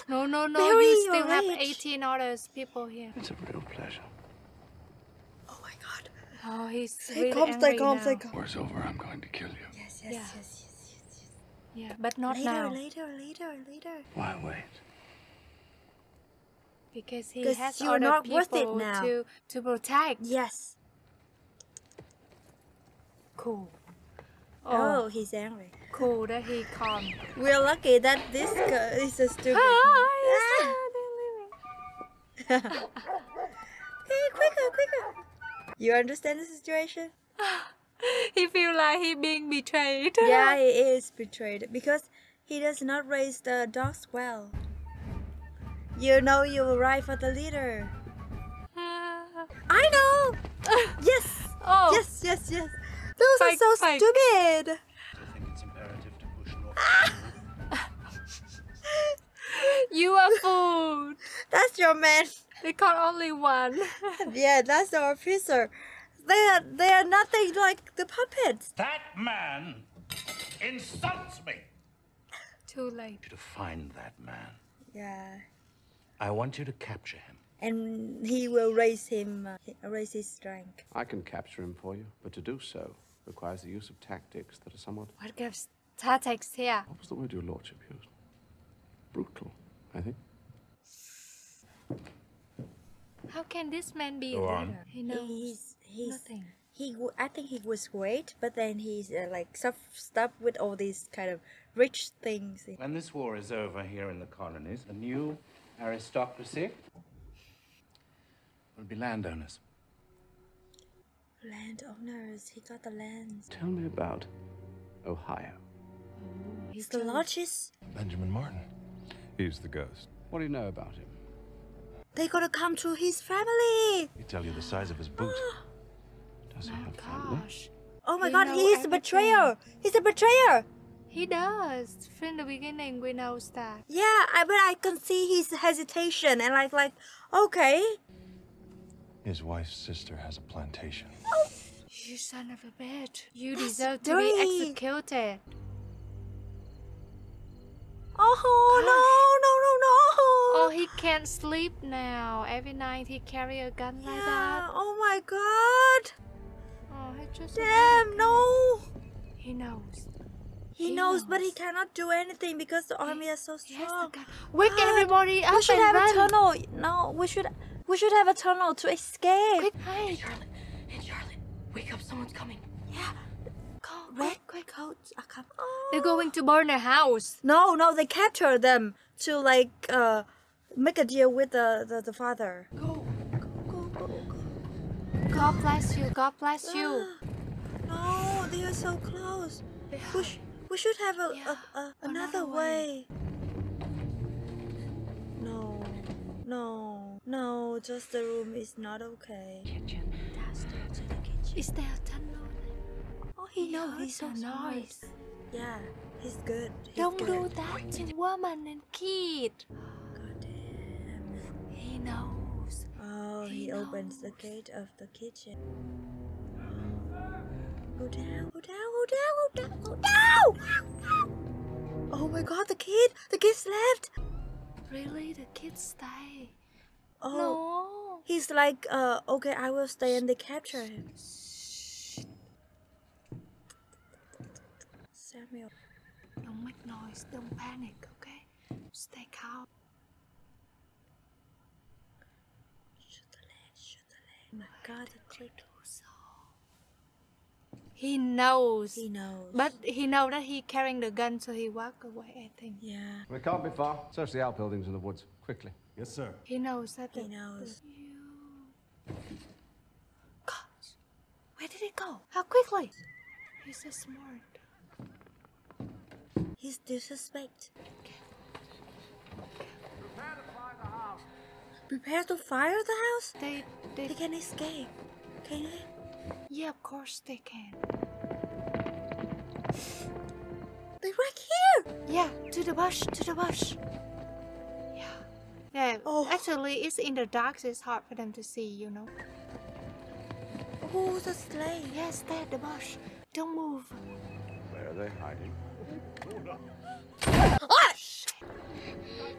No, no, no. Very you still have rich. 18 others people here. It's a real pleasure. Oh my god. Oh, he's Stay really calm, stay angry comes, now. stay calm. War's over, I'm going to kill you. Yes, yes, Yeah. yes, yes, yes, yes. Yeah, but not later, now later, later, later. Why wait? because he has you're other not people worth it now. to to protect. Yes. Cool. Oh, he's angry. cool that he calm. We're lucky that this girl is a stupid. Ah, (laughs) hey, quicker, quicker. You understand the situation? (laughs) he feel like he being betrayed. (laughs) yeah, he is betrayed because he does not raise the dogs well. You know you will ride for the leader. I know. yes. Oh. Yes, yes, yes. Those Fake, are so fake. stupid. I think it's imperative to push north. you are fool. That's your man. They caught only one. (laughs) yeah, that's our officer. They are they are nothing like the puppets. That man insults me. Too late. You to find that man. Yeah. I want you to capture him. And he will raise him, uh, raise his strength. I can capture him for you, but to do so requires the use of tactics that are somewhat. What gives tactics here? What was the word your lordship used? Brutal, I think. How can this man be Go a on. leader? He knows He's he's nothing. he. w- I think he was great, but then he's uh, like stuff stuff with all these kind of rich things. When this war is over here in the colonies, the new aristocracy will be landowners. Landowners. He got the lands. Tell me about Ohio. He's the largest. Benjamin Martin. He's the ghost. What do you know about him? They gotta come to his family. He tell you the size of his boot. (gasps) Does he have family? Gosh. Oh my He god, know he is a betrayer. He's a betrayer. He does. From the beginning, we know that. Yeah, I, but I can see his hesitation and like like okay. His wife's sister has a plantation. You son of a bitch. You deserve to be executed. Oh no no no no. Oh, he can't sleep now. Every night he carry a gun like Yeah, that. Oh my god. Oh, he just Damn no. He knows. He, He knows, but he cannot do anything because the army is so strong. Wake God, everybody up We should have run. a tunnel. No, we should we should have a tunnel to escape. Quick, hey. Charlotte, hey Charlotte, wake up, someone's coming. Yeah. Red red coats are coming. They're going to burn the house. No, no, they capture them to like uh make a deal with the the, the father. Go, go, go, go, go. God bless you. God bless you. No, they are so close. We, sh- we should have a, a, a another way. No, no, no. Just the room is not okay. Kitchen. Is there a tunnel? Oh, he He knows. He's so nice. Yeah, he's good. He's Don't good. do that to woman and kid. He knows. Oh, he, He opens the gate of the kitchen. Go down, go down, go down, go down, go down! Oh my god, the kid! The kid's left! Really, the kids stay. Oh, No. he's like, uh, okay, I will stay and they capture him. Samuel. Don't make noise. Don't panic. Okay. Stay calm. Oh my god, the click. He knows. He knows. But he know that he carrying the gun, so he walk away. I think. Yeah. We can't be far. Search the outbuildings in the woods, quickly. Yes, sir. He knows that. He the- knows. Gosh, where did it go? How quickly? He's so smart. He's disrespect. Prepare to fire the house? They, they, They can escape. Can they? yeah, of course they can. They're right here! Yeah, to the bush, to the bush. Yeah. Yeah, Oh. actually, it's in the dark, so it's hard for them to see, you know. Oh, the sleigh. Yes, there, the bush. Don't move. Where are they hiding? They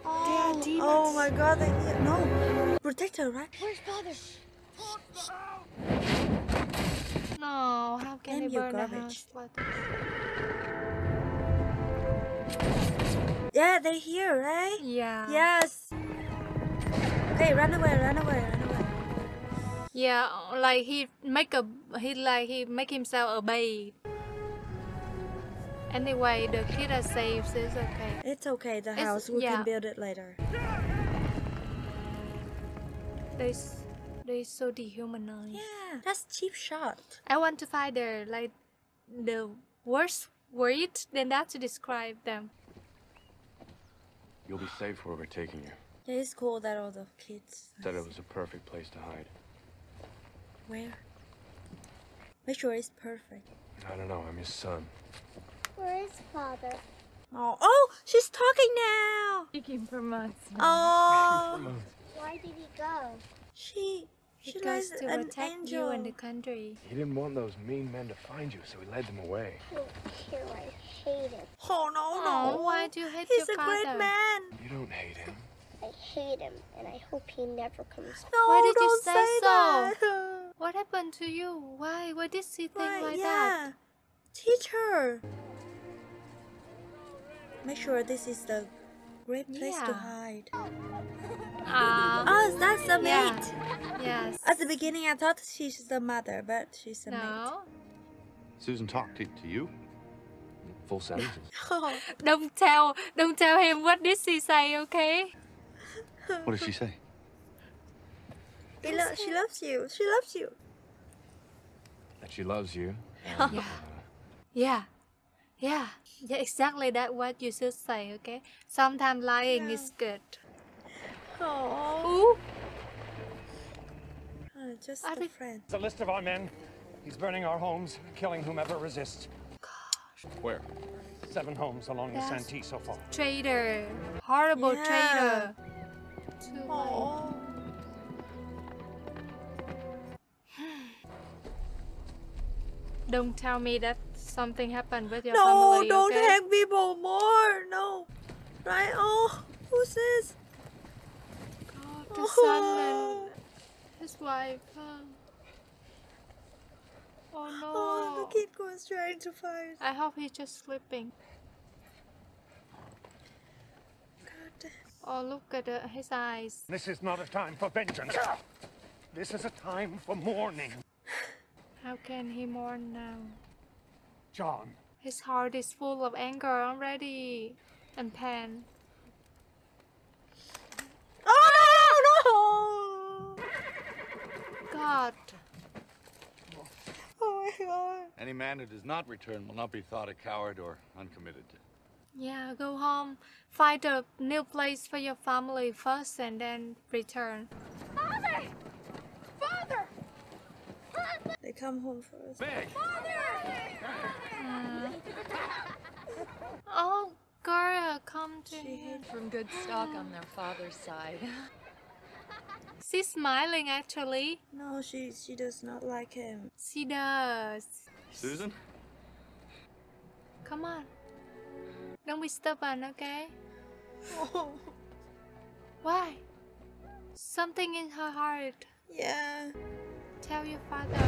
Oh, demons. oh my god, they here. No. Protect her, right? Where's father? No, how can And they your burn the garbage. house like this? Yeah, they're here, right? Yeah. Yes. Okay, run away, run away, run away. Yeah, like he make a he like he make himself a bait. Anyway, the kid are safe, so it's okay. It's okay, the It's- house, we yeah. can build it later. They s- they so dehumanized. Yeah, that's cheap shot. I want to find the like the worst word than that to describe them. You'll be safe where we're taking you. Yeah, it's cool that all the kids. Said it was a perfect place to hide. Where? Make sure it's perfect. I don't know, I'm his son. Where is father? Oh, oh, she's talking now. Speaking for months. Oh, Why did he go? she she goes to an protect you angel. and the country. He didn't want those mean men to find you, so he led them away. Oh. I hate him. Oh no, Oh, no. why do you hate He's your a great man. You don't hate him. I hate him, and I hope he never comes back. No, Why did you don't say say so? that. What happened to you? Why? Why did she think Why, like yeah. Teach her. Make sure this is the great place to hide. that? Ah, Oh, that's the yeah. mate. yes. At the beginning, I thought she's the mother, but she's a No. Susan talked to, to you? Full sentences. (laughs) Oh, Don't tell. Don't tell him what did she say. Okay. What did she say? lo- she loves you. She loves you. That she loves you. (laughs) Yeah. Yeah. Yeah, yeah, exactly that what you should say, okay? Sometimes lying is good. Oh. Ooh. Oh, just I a think- friend. It's a list of our men. He's burning our homes, killing whomever resists. Gosh. Where? Seven homes along the Santee so far. Traitor. Horrible Yeah. traitor. Too Don't tell me that something happened with your No, family. don't okay? hang people more. No. Right? Oh, who's this? God, the son and (sighs) his wife. huh? Oh no. Oh, the kid goes straight into fire. I hope he's just sleeping. God. Oh, look at uh, his eyes. This is not a time for vengeance. This is a time for mourning. (sighs) (sighs) How can he mourn now? John, His heart is full of anger already and pain. Oh, no! God. Oh my god. Any man who does not return will not be thought a coward or uncommitted. Yeah, go home. Find a new place for your family first and then return. Father! Father! They come home first. (laughs) Oh, girl, come to him. From good stock on their father's side. (laughs) She's smiling actually. No, she she does not like him. She does. Susan? Come on. Don't be stubborn, okay? Oh, (laughs) Why? Something in her heart. yeah. Tell your father.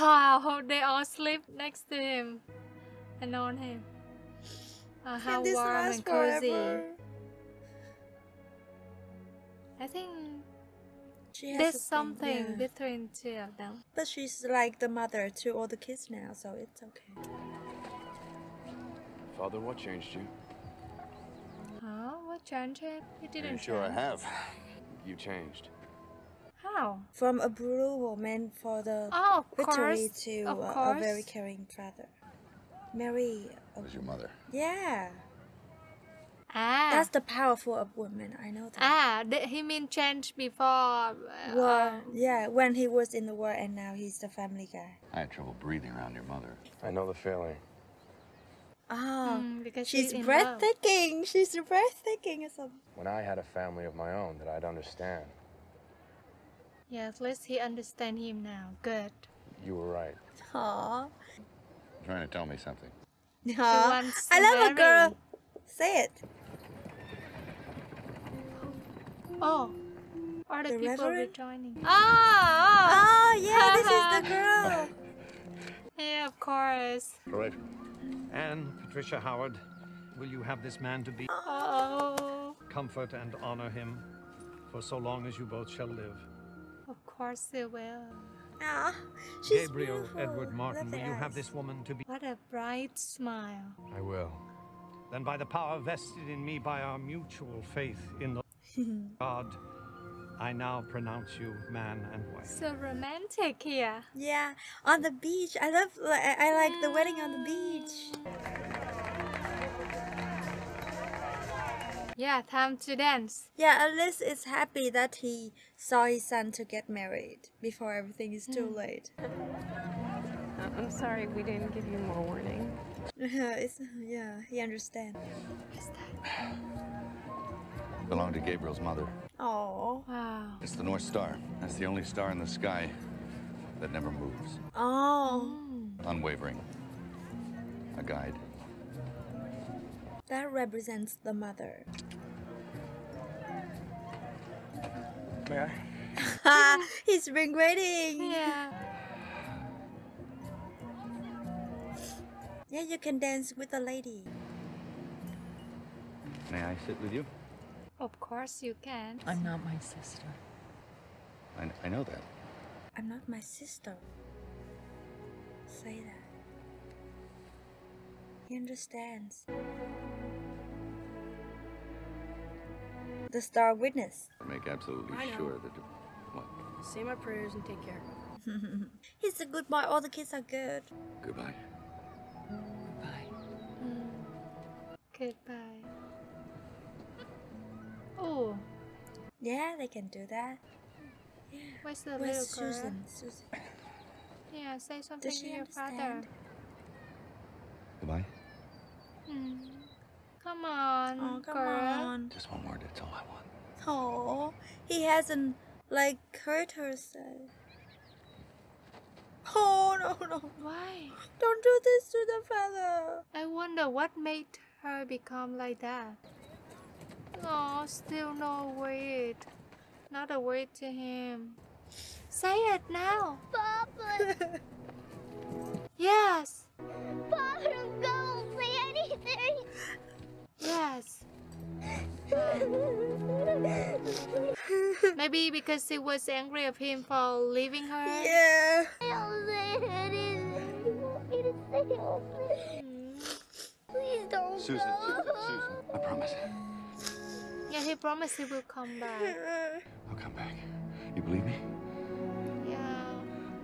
Wow, (laughs) they all sleep next to him and on him. Uh, how Can this warm last and cozy. forever? I think She has there's something yeah. between two of them. But she's like the mother to all the kids now, so it's okay. Father, what changed you? Huh? What changed it? You didn't Pretty sure I have. You changed. How? From a brutal woman for the Oh, of victory course, to of uh, a course. very caring father. Mary. uh, Was your mother? Yeah. Ah. That's the powerful of women. I know that. ah, did he mean change before? Uh, Well, yeah, when he was in the war and now he's the family guy. I had trouble breathing around your mother. I know the feeling. Oh, Mm, because she's she's in love. breathtaking. She's breathtaking or something. When I had a family of my own that I'd understand, Yeah, at least he understand him now. Good. you were right. Aww. Trying to tell me something. Aw, wants I to love a girl. Say it. Oh, are the, The people reverend? rejoining? Ah! Oh, yeah, this is the (laughs) girl. yeah, of course. Correct. Anne Patricia Howard, will you have this man to be? Oh, Comfort and honor him for so long as you both shall live. of course they will. Ah, she's Gabriel beautiful. Edward Martin, will the you have this woman to be? What a bright smile. I will. Then, by the power vested in me by our mutual faith in the (laughs) God, I now pronounce you man and wife. So romantic here. Yeah, on the beach. I love. I I like the wedding on the beach. Yeah, time to dance. Yeah, at is happy that he saw his son to get married before everything is too Mm. late. I'm sorry we didn't give you more warning. (laughs) it's, yeah, he understands. Belonged to Gabriel's mother. Oh. Wow. It's the North Star. That's the only star in the sky that never moves. Oh, hmm. Unwavering. A guide. that represents the mother. May I? Ha! (laughs) He's regretting. Yeah. Yeah, you can dance with a lady. May I sit with you? Of course you can. I'm not my sister. I, I know that. I'm not my sister. Say that. He understands. The star witness. Make absolutely I know. sure that. What? Say my prayers and take care. (laughs) He's a good boy. All the kids are good. Goodbye. Goodbye. Mm. Goodbye. Oh, Yeah, they can do that. where's the Where's little girl? Susan? Susan. Yeah, say something Does to she your father. Goodbye. Hmm. Come on, Oh, come girl. on. Just one word, that's all I want. Oh, he hasn't like hurt her. So. Oh no no! Why? Don't do this to the father. I wonder what made her become like that. Oh, still no word. Not a word to him. Say it now. Papa! (laughs) Yes. Papa, don't say anything! Yes. (laughs) Maybe because she was angry of him for leaving her. Yeah. Don't say anything. You want me to say something? Mm-hmm. Please don't Susan, go. Susan, Susan. I promise. Yeah, he promised he will come back. (laughs) I'll come back. You believe me? Yeah.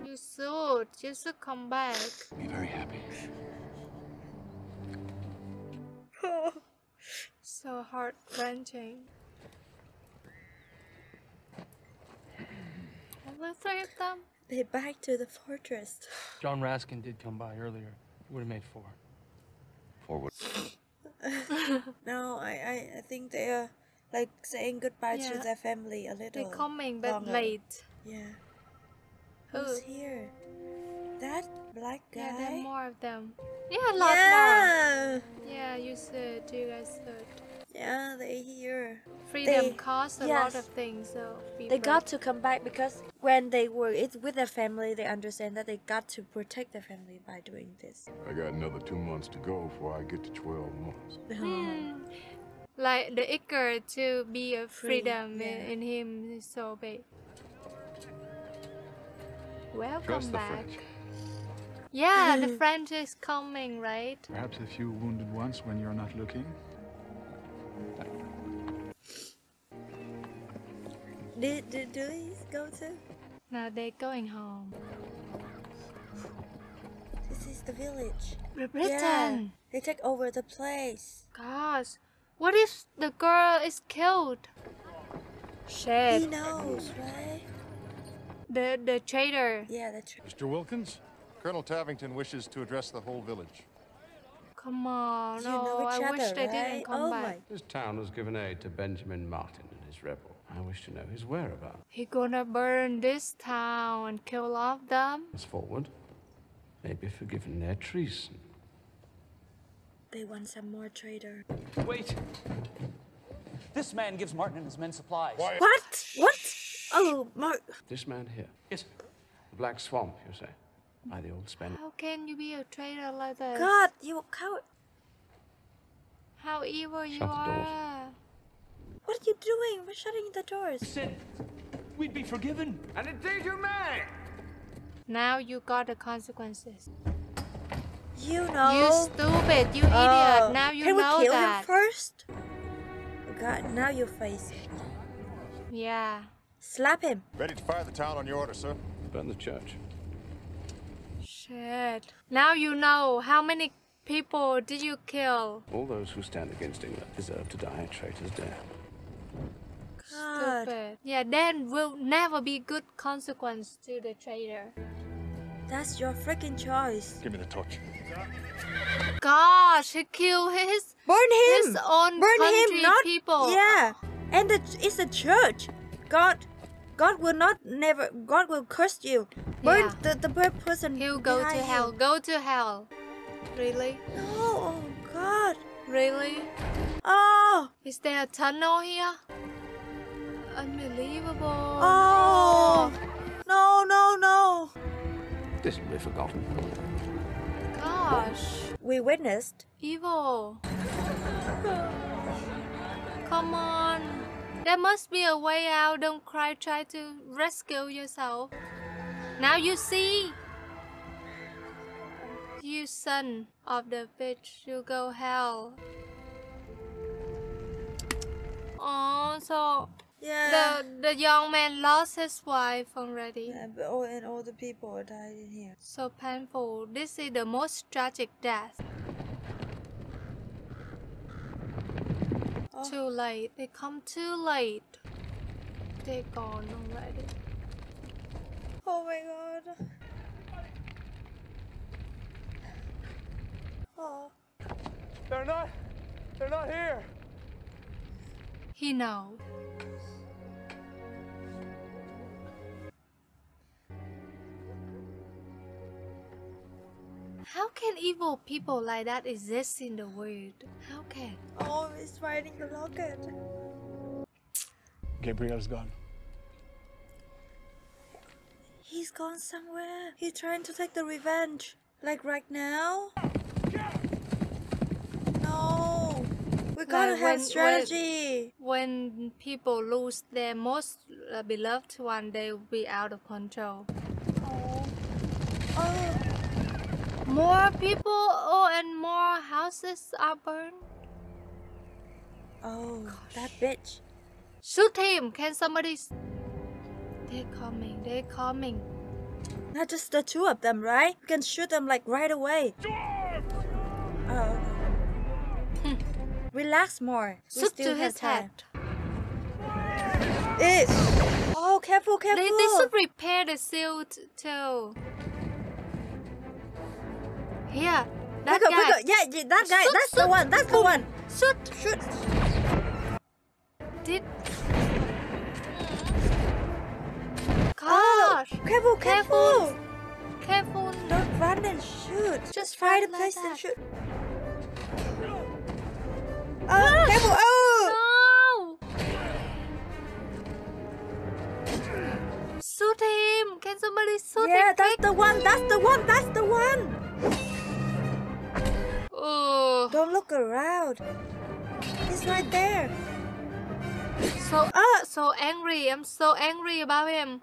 You should. You should come back. Be very happy. Oh, (laughs) So heart wrenching. All the three of them. They back to the fortress. John Raskin did come by earlier. Would have made four. Forward. (laughs) no, I, I, I think they are like saying goodbye to their family a little. They're coming, but longer. late. Yeah. Who? Who's here? That black guy. Yeah, there are more of them. Yeah, a lot yeah. more. Yeah, you should. You guys should. Yeah, they here. Freedom They- costs a lot of things, so be They got to come back because when they were it's with their family, they understand that they got to protect their family by doing this. I got another two months to go before I get to 12 months. (laughs) Hmm. Like the eager to be a Free, freedom yeah. in, in him is so big. Welcome Trust the back. French. Yeah, the (laughs) French is coming, right? Perhaps a few wounded ones when you're not looking. Did, did do these go to? Now they're going home. This is the village. Britain. Yeah, they take over the place. Gosh, what if the girl is killed? Shit. He knows, right? The the traitor. Yeah, the tra- Mr. Wilkins, Colonel Tavington wishes to address the whole village. Come on, You no, know each I wish other, they right? didn't come Oh back. my- This town has given aid to Benjamin Martin and his rebel. I wish to know his whereabouts. He gonna burn this town and kill all of them. As forward, maybe forgiven their treason. They want some more traitor. Wait. This man gives Martin and his men supplies. What? What? Oh, Mark. This man here. Yes. The Black Swamp, you say? By the old Spaniard. How can you be a traitor like this? God, you coward. How evil you Shut the doors. are. What are you doing? We're shutting the doors. Said we'd be forgiven. And indeed you may. Now you got the consequences. You know. You stupid, you Oh, idiot. Now you Can know we kill that. him first? God, now you face it. Yeah. Slap him. Ready to fire the town on your order, sir. Burn the church. Shit. Now you know how many people did you kill? All those who stand against England deserve to die a traitor's death. God. Stupid. Yeah, then will never be good consequence to the traitor. That's your freaking choice. Give me the torch. Gosh, he killed his Burn him. his own Burn country him, not people. Yeah, and the, it's a church. God, God will not never. God will curse you. Burn Yeah. the the per- person. He'll go to behind hell. you. Go to hell. Really? No, oh God. Really? Oh, Is there a tunnel here? Unbelievable. oh. No, no, no. This will be forgotten. Gosh. We witnessed. Evil. Come on. There must be a way out. Don't cry. Try to rescue yourself. Now you see. You son of the bitch. You go hell. Oh, so Yeah. The the young man lost his wife already. Yeah, but all, and all the people died in here. So painful. This is the most tragic death. Oh. Too late. They come too late. They're gone already. Oh my god. Oh. They're not. They're not here. He knows. How can evil people like that exist in the world? How can? Oh, he's riding the rocket. Gabriel's gone. He's gone somewhere. He's trying to take the revenge. Like right now? No. We gotta Like have when- strategy. When, when people lose their most uh, beloved one, they will be out of control. Oh. Oh. More people oh, and more houses are burned. Oh, that bitch. Shoot him! Can somebody? They're coming. They're coming. Not just the two of them, right? We can shoot them like right away. Oh. okay. Relax more. We Shoot still to his time. head. Eh. Oh, careful, careful. They, they should repair the shield too. Here, that Quicker, guy. quicker. Yeah, yeah, that guy. Shoot, that's the one. That's the one. Shoot. Shoot. Did. Oh, careful, careful. Careful. Don't run and shoot. Just find a place and shoot. Oh, careful. Oh. No. Shoot him. Can somebody shoot Yeah, him? Yeah, that's the one. That's the one. That's the one. Oh. Don't look around. He's right there. So, uh, so angry. I'm so angry about him.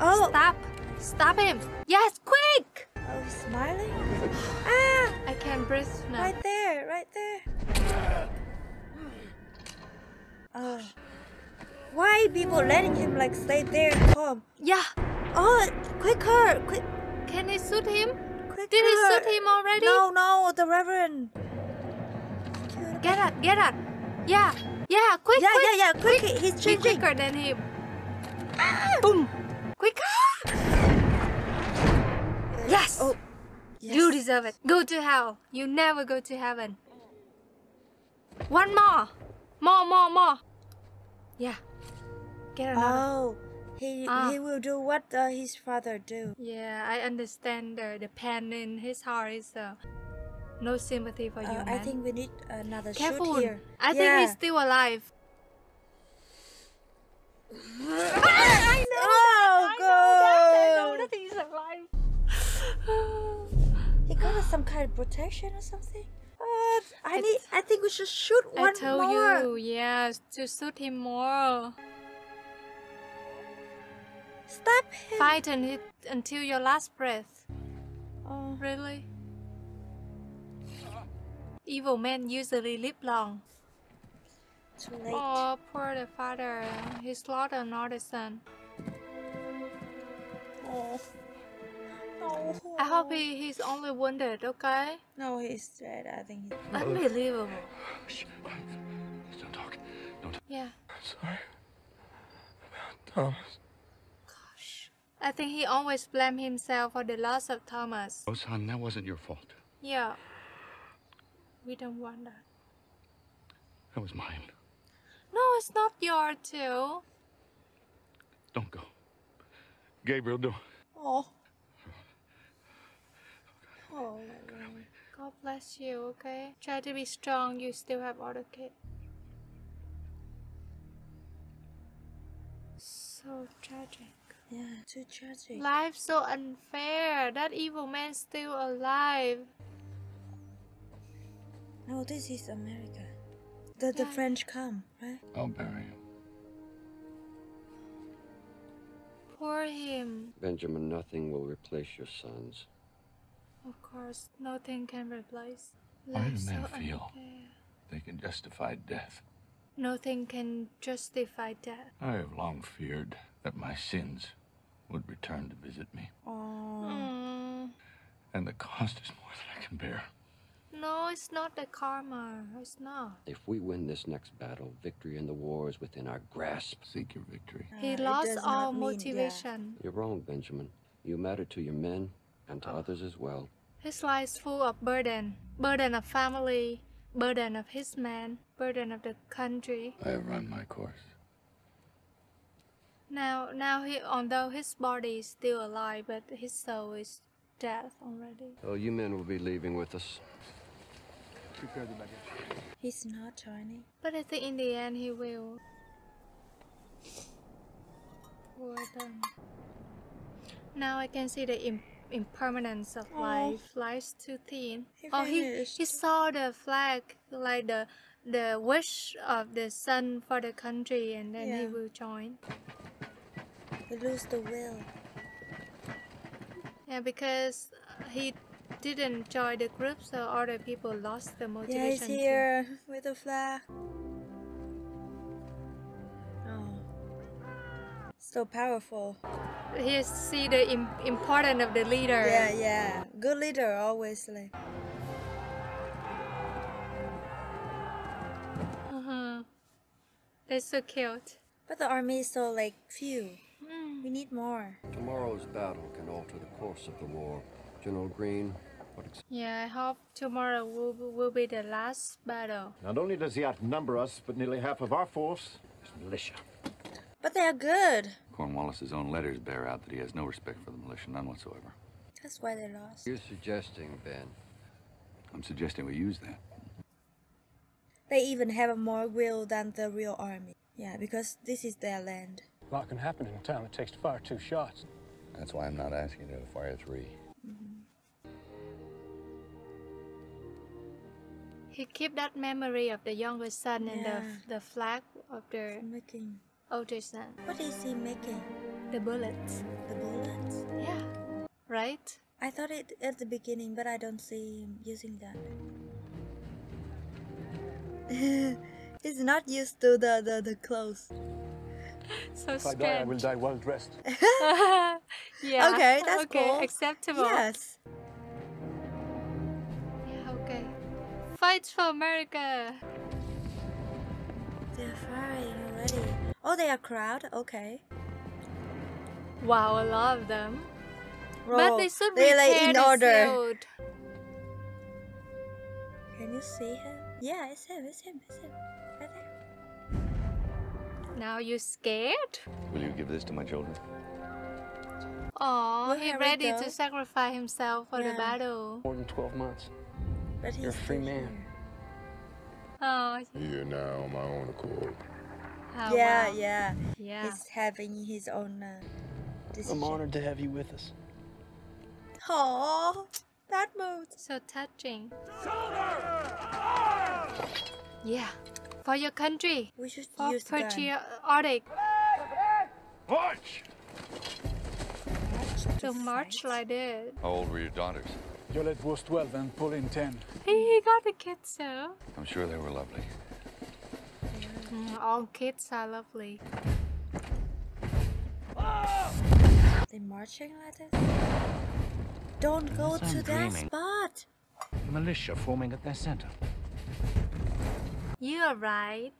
Oh. Stop. Stop him. Yes, quick. Oh, he's smiling. (sighs) Ah, I can't breathe now. right there, right there. Oh. Why people letting him like stay there calm? Yeah. Oh, quicker, quick, Can he shoot him? Did he shoot him already? No, no, the Reverend. Get up, get up. Yeah, yeah, quick, Yeah, quick. yeah, yeah, quick. He's Be quicker than him. Ah! Boom. Quicker. Ah! Yes. Oh, You deserve it. Go to hell. You never go to heaven. One more. More, more, more. Yeah. Get another. Oh, he Ah. he will do what uh, his father do. Yeah, I understand the, the pain in his heart is uh, no sympathy for you, Uh, man. I think we need another Careful. shoot here. I yeah. think he's still alive. (laughs) I know. Oh, God. that he's alive. (sighs) He got us some kind of protection or something. Uh, I need. I think we should shoot one more. I told more. you, yes, to shoot him more. Stop him. Fight and hit until your last breath. Oh. Really? Evil men usually live long. Too late. Oh, poor the father. He slaughtered another son. Oh. No. I oh. hope he, he's only wounded, okay? No, he's dead. I think he's. Unbelievable. Don't talk. Don't talk. Yeah. Sorry. Thomas. I think he always blamed himself for the loss of Thomas. Oh, son, that wasn't your fault. Yeah. We don't want that. That was mine. No, it's not your too. Don't go. Gabriel, don't. Oh. Oh. God oh, bless you, okay? Try to be strong. You still have other kids. So tragic. Yeah, too tragic. Life so unfair. That evil man still alive. No, this is America. The the French come, right? I'll bury him. Poor him. Benjamin, nothing will replace your sons. Of course, nothing can replace. Why do Life so men feel unfair. they can justify death? Nothing can justify death. I have long feared that my sins would return to visit me, Mm. and the cost is more than I can bear. No, it's not the karma. It's not. If we win this next battle, victory in the war is within our grasp. Seek your victory. He lost all not mean that. motivation. You're wrong, Benjamin. You matter to your men and to others as well. His life is full of burden. Burden of family, burden of his men, burden of the country. I have run my course. Now, now he, although his body is still alive, but his soul is dead already. Oh, you men will be leaving with us. Prepare the baggage. He's not joining. But I think in the end he will. Well done. Now I can see the im- impermanence of Oh. life. Life's too thin. He oh, he, he saw the flag, like the the wish of the sun for the country, and then he will join. Lose the will. Yeah, because he didn't join the group, so other people lost the motivation. Yeah, he's too. here with the flag. Oh. So powerful. He see the Im- importance of the leader. Yeah, yeah. Good leader always like. Uh-huh. They're so cute. But the army is so like few. We need more. Tomorrow's battle can alter the course of the war. General Greene, what ex- Yeah, I hope tomorrow will, will be the last battle. Not only does he outnumber us, but nearly half of our force is militia. But they are good. Cornwallis's own letters bear out that he has no respect for the militia, none whatsoever. That's why they lost. you're suggesting, Ben? I'm suggesting we use that. They even have more will than the real army. Yeah, because this is their land. A lot can happen in a town that takes to fire two shots. That's why I'm not asking you to fire three. Mm-hmm. He keep that memory of the younger son and the, the flag of the Making. older son. What is he making? The bullets. The bullets? Yeah. Right? I thought it at the beginning, but I don't see him using that. (laughs) He's not used to the, the, the clothes. (laughs) So If I die, I will die well dressed. (laughs) yeah. Okay, that's okay, cool. Acceptable. Yes. Yeah, okay. Fight for America. They're firing already. Oh, they are crowd? Okay. Wow, a lot of them. but Roll. they should They lay in order. shield. Can you see him? Yeah, it's him, it's him, it's him. Right there. Now you scared? Will you give this to my children? Oh, Well, he ready to sacrifice himself for the battle. More than 12 months. But he's You're a free man. here. Oh, Here now on my own accord. oh, yeah, wow. yeah. Yeah. He's having his own uh, decision. I'm honored to have you with us. Oh, that mood. So touching. Yeah. For your country. We should For use patriotic. March! To march like this. How old were your daughters? Yolette was 12 and Pauline 10. He got a kid, so. I'm sure they were lovely. Mm, all kids are lovely. They marching like this? Don't go to I'm that spot. Militia forming at their center. You are right.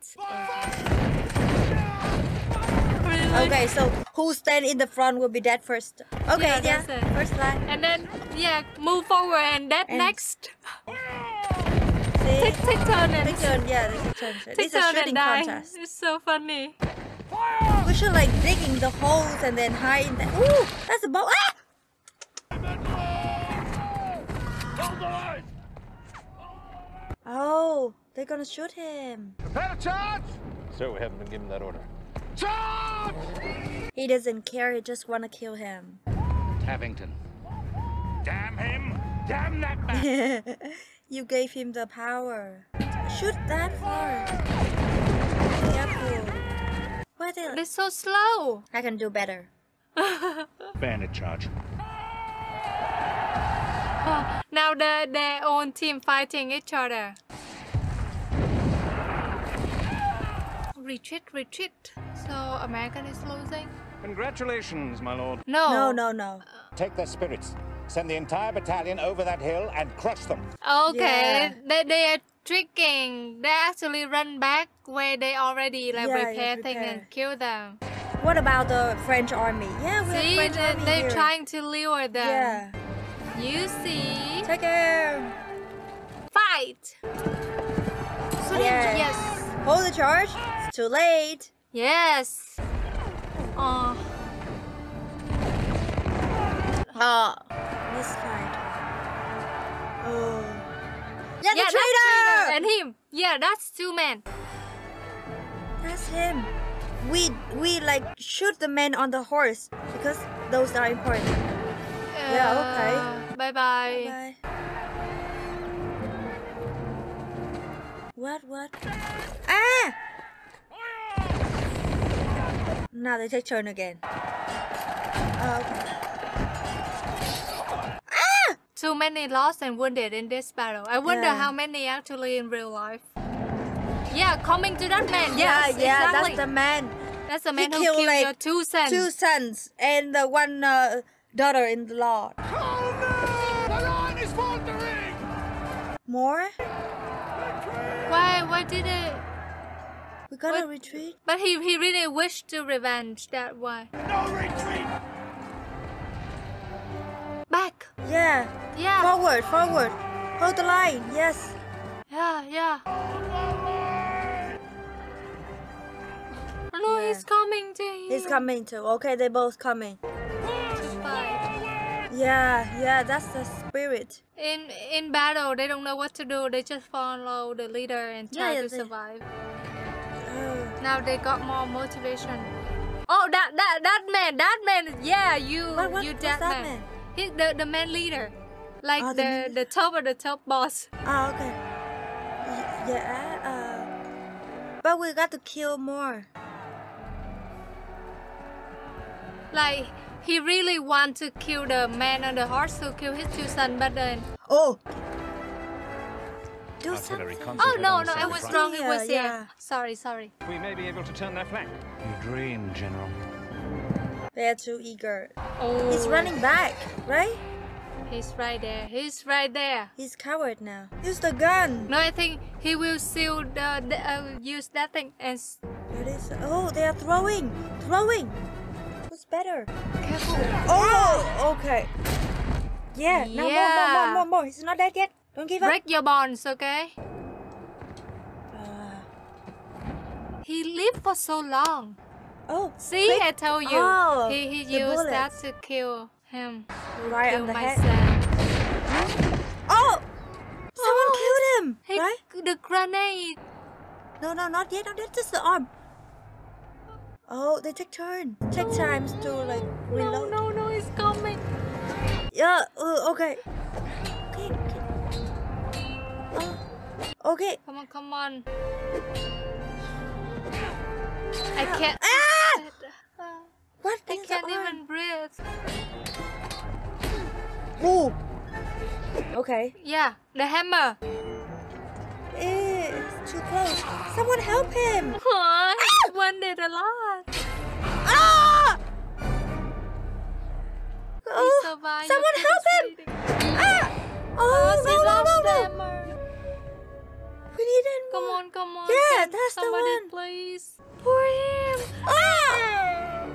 Okay, so who stand in the front will be dead first. Okay, Yeah, yeah, first line. And then, yeah, move forward and that And- next. Take, take turn and Take turn, yeah, take turn. Take This is a shooting and die. contest. It's so funny. We should like digging the holes and then hide in the. Ooh, that's a bow. Ah! Oh, they're gonna shoot him. Prepare to charge! Sir, we haven't been given that order. Charge! He doesn't care. He just wanna kill him. Tavington. Damn him! Damn that man! (laughs) you gave him the power. Shoot that far. Careful. Why they? They're so slow. I can do better. (laughs) Bandit charge. Oh, now the their own team fighting each other. Retreat, retreat. So American is losing. Congratulations, my lord. No. No, no, no. Uh, Take their spirits. Send the entire battalion over that hill and crush them. Okay, they, they are tricking. They actually run back where they already like Yeah, yeah, prepare things and kill them. What about the French army? Yeah, we See, have French they, army they're here. trying to lure them. Yeah. You see. Take care. Fight. So Yeah. yes. Hold the charge. Too late. Yes. Oh. Oh. Misfired. Oh. Yeah, the yeah, that's traitor! and him. Yeah, that's two men. That's him. We we like shoot the man on the horse because those are important. yeah. Okay. Bye bye. Bye. What? What? Ah! Now they take turn again. Oh, okay. Too many lost and wounded in this battle. I wonder Yeah. how many actually in real life. Yeah, coming to that man. Yeah, Yes, yeah, exactly. that's the man. That's the He man who killed, killed like, your two sons. Two sons and the one uh, daughter in the law. More? Why? Why did it? We gotta retreat. But he he really wished to revenge. That why. No retreat! Back. Yeah. Yeah. Forward, forward. Hold the line. Yes. Yeah, yeah. No, he's coming to you. He's coming too. Okay, they both coming. Yeah, yeah, that's the spirit. In in battle, they don't know what to do. They just follow the leader and try Yeah, yeah, to they- survive. Oh. Now they got more motivation. Oh, that that that man, that man. Yeah, you What- what- you what's that, that man. man? He the the man leader, like Oh, the the the top of the top boss. Ah, okay. Yeah, uh, but we got to kill more. Like he really want to kill the man on the horse who killed his two sons, but then Oh. Do Artillery something. oh concentrate no no the I was front. wrong. It was here. yeah. Sorry sorry. We may be able to turn their flank. You dream, General. They're too eager. Oh, He's running back, right? He's right there. He's right there. He's coward now. Use the gun. No, I think he will seal the, the uh, use that thing and What is? Oh, they are throwing, throwing. Who's better? careful. Oh, okay. Yeah. Now more, more, Yeah. more, more, more. He's not dead yet. Don't give up. Break your bonds, okay? Uh, He lived for so long. oh, See, quick. I told you. Oh, he he used that to kill him. right kill on the my head. Oh, someone Oh, killed him. He, right? The grenade. No, no, not yet. Not yet. Just the arm. Oh, they take turn. Take times to like No, reload. no, no, he's coming. Yeah. Uh. Okay. Oh, okay. Come on, come on. I can't. Ah! What? I can't even breathe. Ooh. Okay. Yeah, the hammer. It's too close. Someone help him. What? One did a lot. Ah! Oh, someone help him. kid is waiting. Ah! Oh, Oh, no, she no, lost no, the no. We need it Come more. on, come on. Yeah, Can that's the one. please. For him. Ah!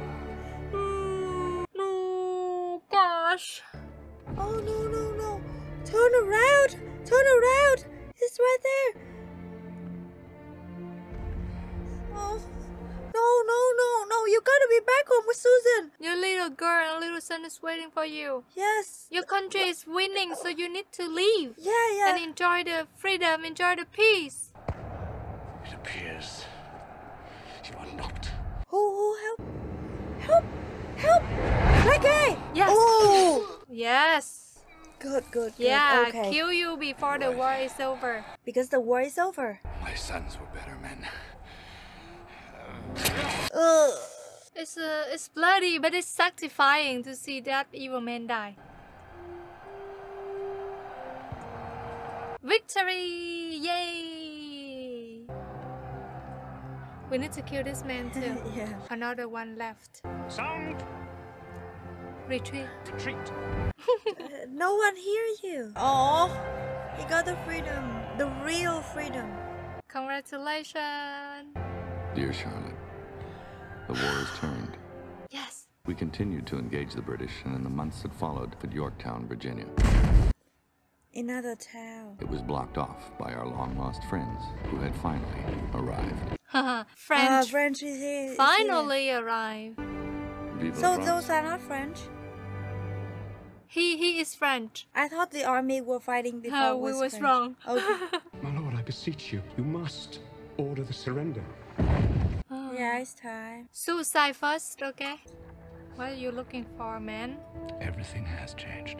No, gosh. Oh no no no! Turn around! Turn around! It's right there. Oh no no no no! You gotta be back home with Susan. Your little girl and little son is waiting for you. Yes. Your country is winning, so you need to leave Yeah yeah. and enjoy the freedom, enjoy the peace. It appears you are not. Who who help? Help! Help! That guy! Yes. Oh! Yes. Good good good. Yeah, Okay. kill you before the war is over. Because the war is over. My sons were better men. Ugh. It's uh, it's bloody, but it's satisfying to see that evil man die. Victory! Yay! We need to kill this man too. (laughs) yeah. Another one left. Sound. Retreat. Retreat. Uh, (laughs) no one hear you. Oh, he got the freedom, the real freedom. Congratulations. Dear Charlotte, the war is turned. Yes. We continued to engage the British, and in the months that followed, at Yorktown, Virginia, Another town. it was blocked off by our long lost friends who had finally arrived. (laughs) French. Ah, French is here. Finally arrived. Vive here. la So France. those are not French. He he is French. I thought the army were fighting before. Oh, we was was French. wrong. Okay. (laughs) My lord, I beseech you, you must order the surrender. Yeah, it's time. Suicide first, okay? What are you looking for, man? Everything has changed.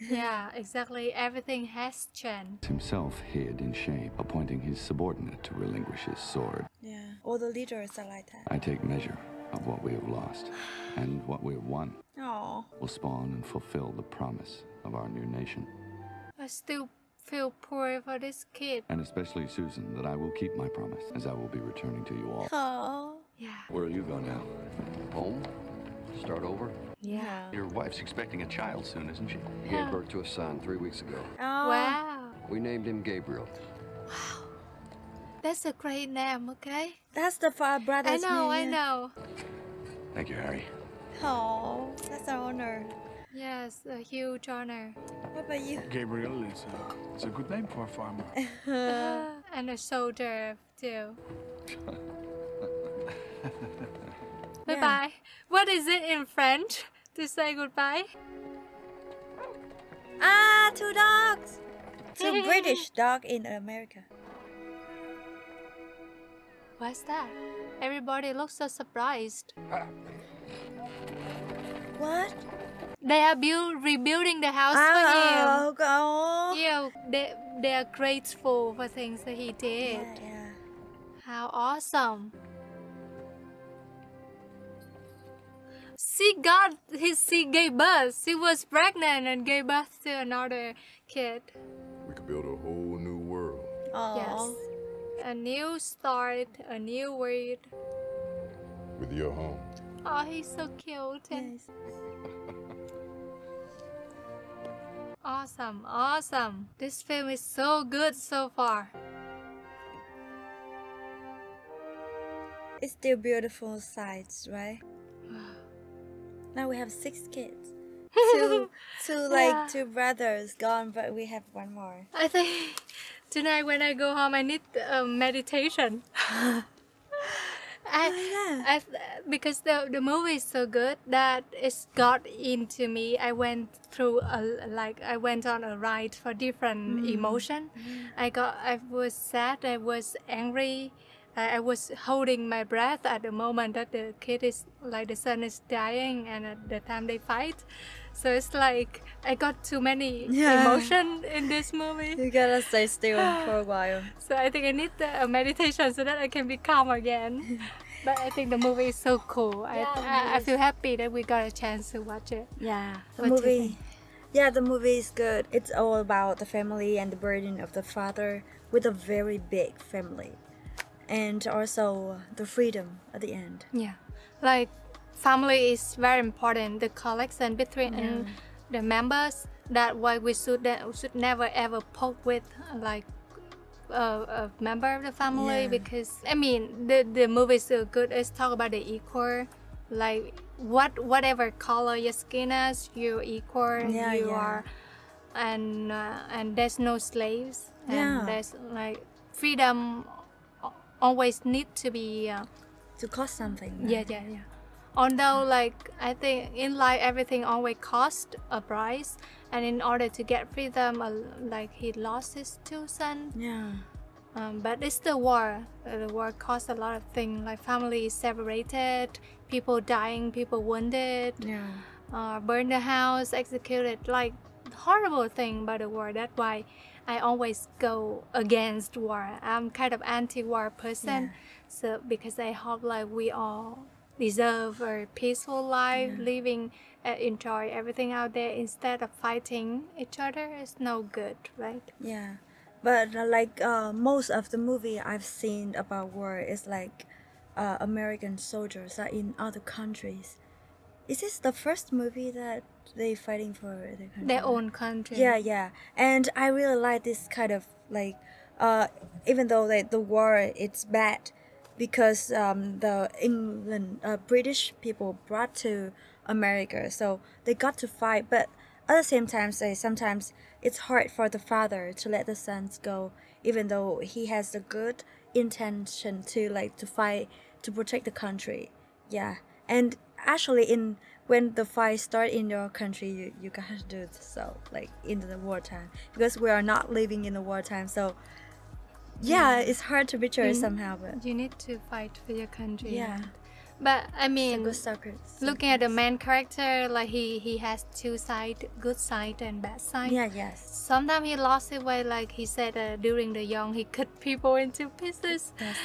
yeah, exactly. Everything has changed. Himself hid in shame, appointing his subordinate to relinquish his sword. Yeah, all the leaders are like that. I take measure of what we have lost, and what we have won Oh. will spawn and fulfill the promise of our new nation. I still feel poor for this kid. And especially Susan, that I will keep my promise, as I will be returning to you all. Oh. Yeah. Where will you go now? Home? Start over? Yeah. Your wife's expecting a child soon, isn't she? Yeah. Gave birth to a son three weeks ago. Oh. Wow. We named him Gabriel. Wow. That's a great name, okay? That's the fa- I brother's I know, I know. Thank you, Harry. Oh, that's an honor. Yes, a huge honor. What about you? Gabriel is a, it's a good name for a farmer. (laughs) (laughs) and a soldier too. (laughs) Bye bye. What is it in French to say goodbye? Ah, two dogs. Two British dog in America. What's that? Everybody looks so surprised. What? They are build, rebuilding the house Oh, for him. God. Yeah, they, they are grateful for things that he did. Yeah, yeah. How awesome. She got his she gave birth. She was pregnant and gave birth to another kid. We could build a whole new world. Yes. A new start, a new world. with your home. Oh, he's so cute. and Awesome, awesome. This film is so good so far. It's still beautiful sights, right? (sighs) now we have six kids. (laughs) Two, two like Yeah. two brothers gone, but we have one more. I think (laughs) tonight when I go home, I need uh, meditation. (laughs) I, I, because the the movie is so good that it's got into me. I went through a like I went on a ride for different Mm. emotion. I got I was sad. I was angry. I, I was holding my breath at the moment that the kid is like the son is dying, and at the time they fight. So it's like I got too many Yeah. emotion in this movie. You gotta stay still (sighs) for a while. So I think I need the, a meditation so that I can be calm again. (laughs) but I think the movie is so cool. I, Yeah, the I, I feel happy that we got a chance to watch it. Yeah, the What movie. Yeah, the movie is good. It's all about the family and the burden of the father with a very big family, and also the freedom at the end. Yeah, like family is very important. The connection between Yeah. the members. That why we should should never ever poke with like a, a member of the family Yeah. because I mean the the movie is so good. It's talk about the equal, like what whatever color your skin is, you're equal. Yeah, you yeah. are, and uh, and there's no slaves. Yeah. And there's like freedom always need to be. Uh, To cost something. yeah, yeah, yeah. Although, like, I think in life everything always cost a price, and in order to get freedom, uh, like he lost his two sons. Yeah. Um, but it's the war. Uh, the war cost a lot of things, like family is separated, people dying, people wounded, Yeah. uh, burn the house, executed, like horrible thing by the war. That's why I always go against war. I'm kind of anti-war person. Yeah. So because I hope like we all deserve a peaceful life, Yeah. living, uh, enjoy everything out there instead of fighting each other. It's no good, right? Yeah, but uh, like uh, most of the movie I've seen about war is like uh, American soldiers are in other countries. Is this the first movie that they fighting for their country? Their own country. Yeah, yeah. And I really like this kind of like, uh, even though like, the war it's bad, because um, the England uh, British people brought to America, so they got to fight. But at the same time, say sometimes it's hard for the father to let the sons go, even though he has the good intention to like to fight to protect the country. Yeah, and actually in when the fight start in your country you, you gotta do so like in the wartime because we are not living in the wartime so yeah, it's hard to picture You- somehow but You need to fight for your country. Yeah. But I mean, looking at the main character, like he he has two side, good side and bad side. Yeah, yes. Sometimes he lost his way, like he said uh, during the young, he cut (laughs) people into pieces. That's.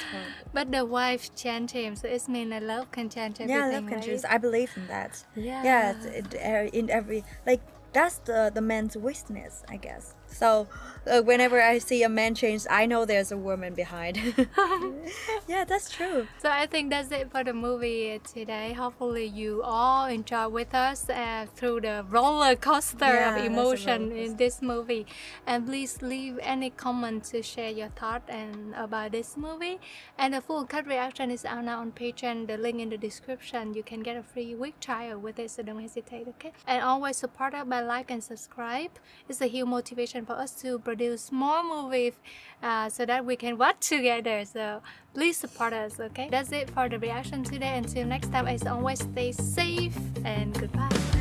But the wife changed him, so it means that love can change everything. yeah I love countries right? I believe in that Yeah. yeah it's- uh, in every like that's the the man's weakness I guess so uh, whenever I see a man change I know there's a woman behind (laughs) yeah that's true So I think that's it for the movie today. Hopefully you all enjoy with us uh, through the roller coaster Yeah, of emotion roller in this movie. And please leave any comment to share your thought and about this movie. And the full cut reaction is out now on Patreon. The link in the description. You can get a free week trial with it, so don't hesitate. Okay. And always support us by like and subscribe. It's a huge motivation for us to produce more movies uh, so that we can watch together. So please support us, okay? That's it for the reaction today. Until next time, as always, stay safe and goodbye.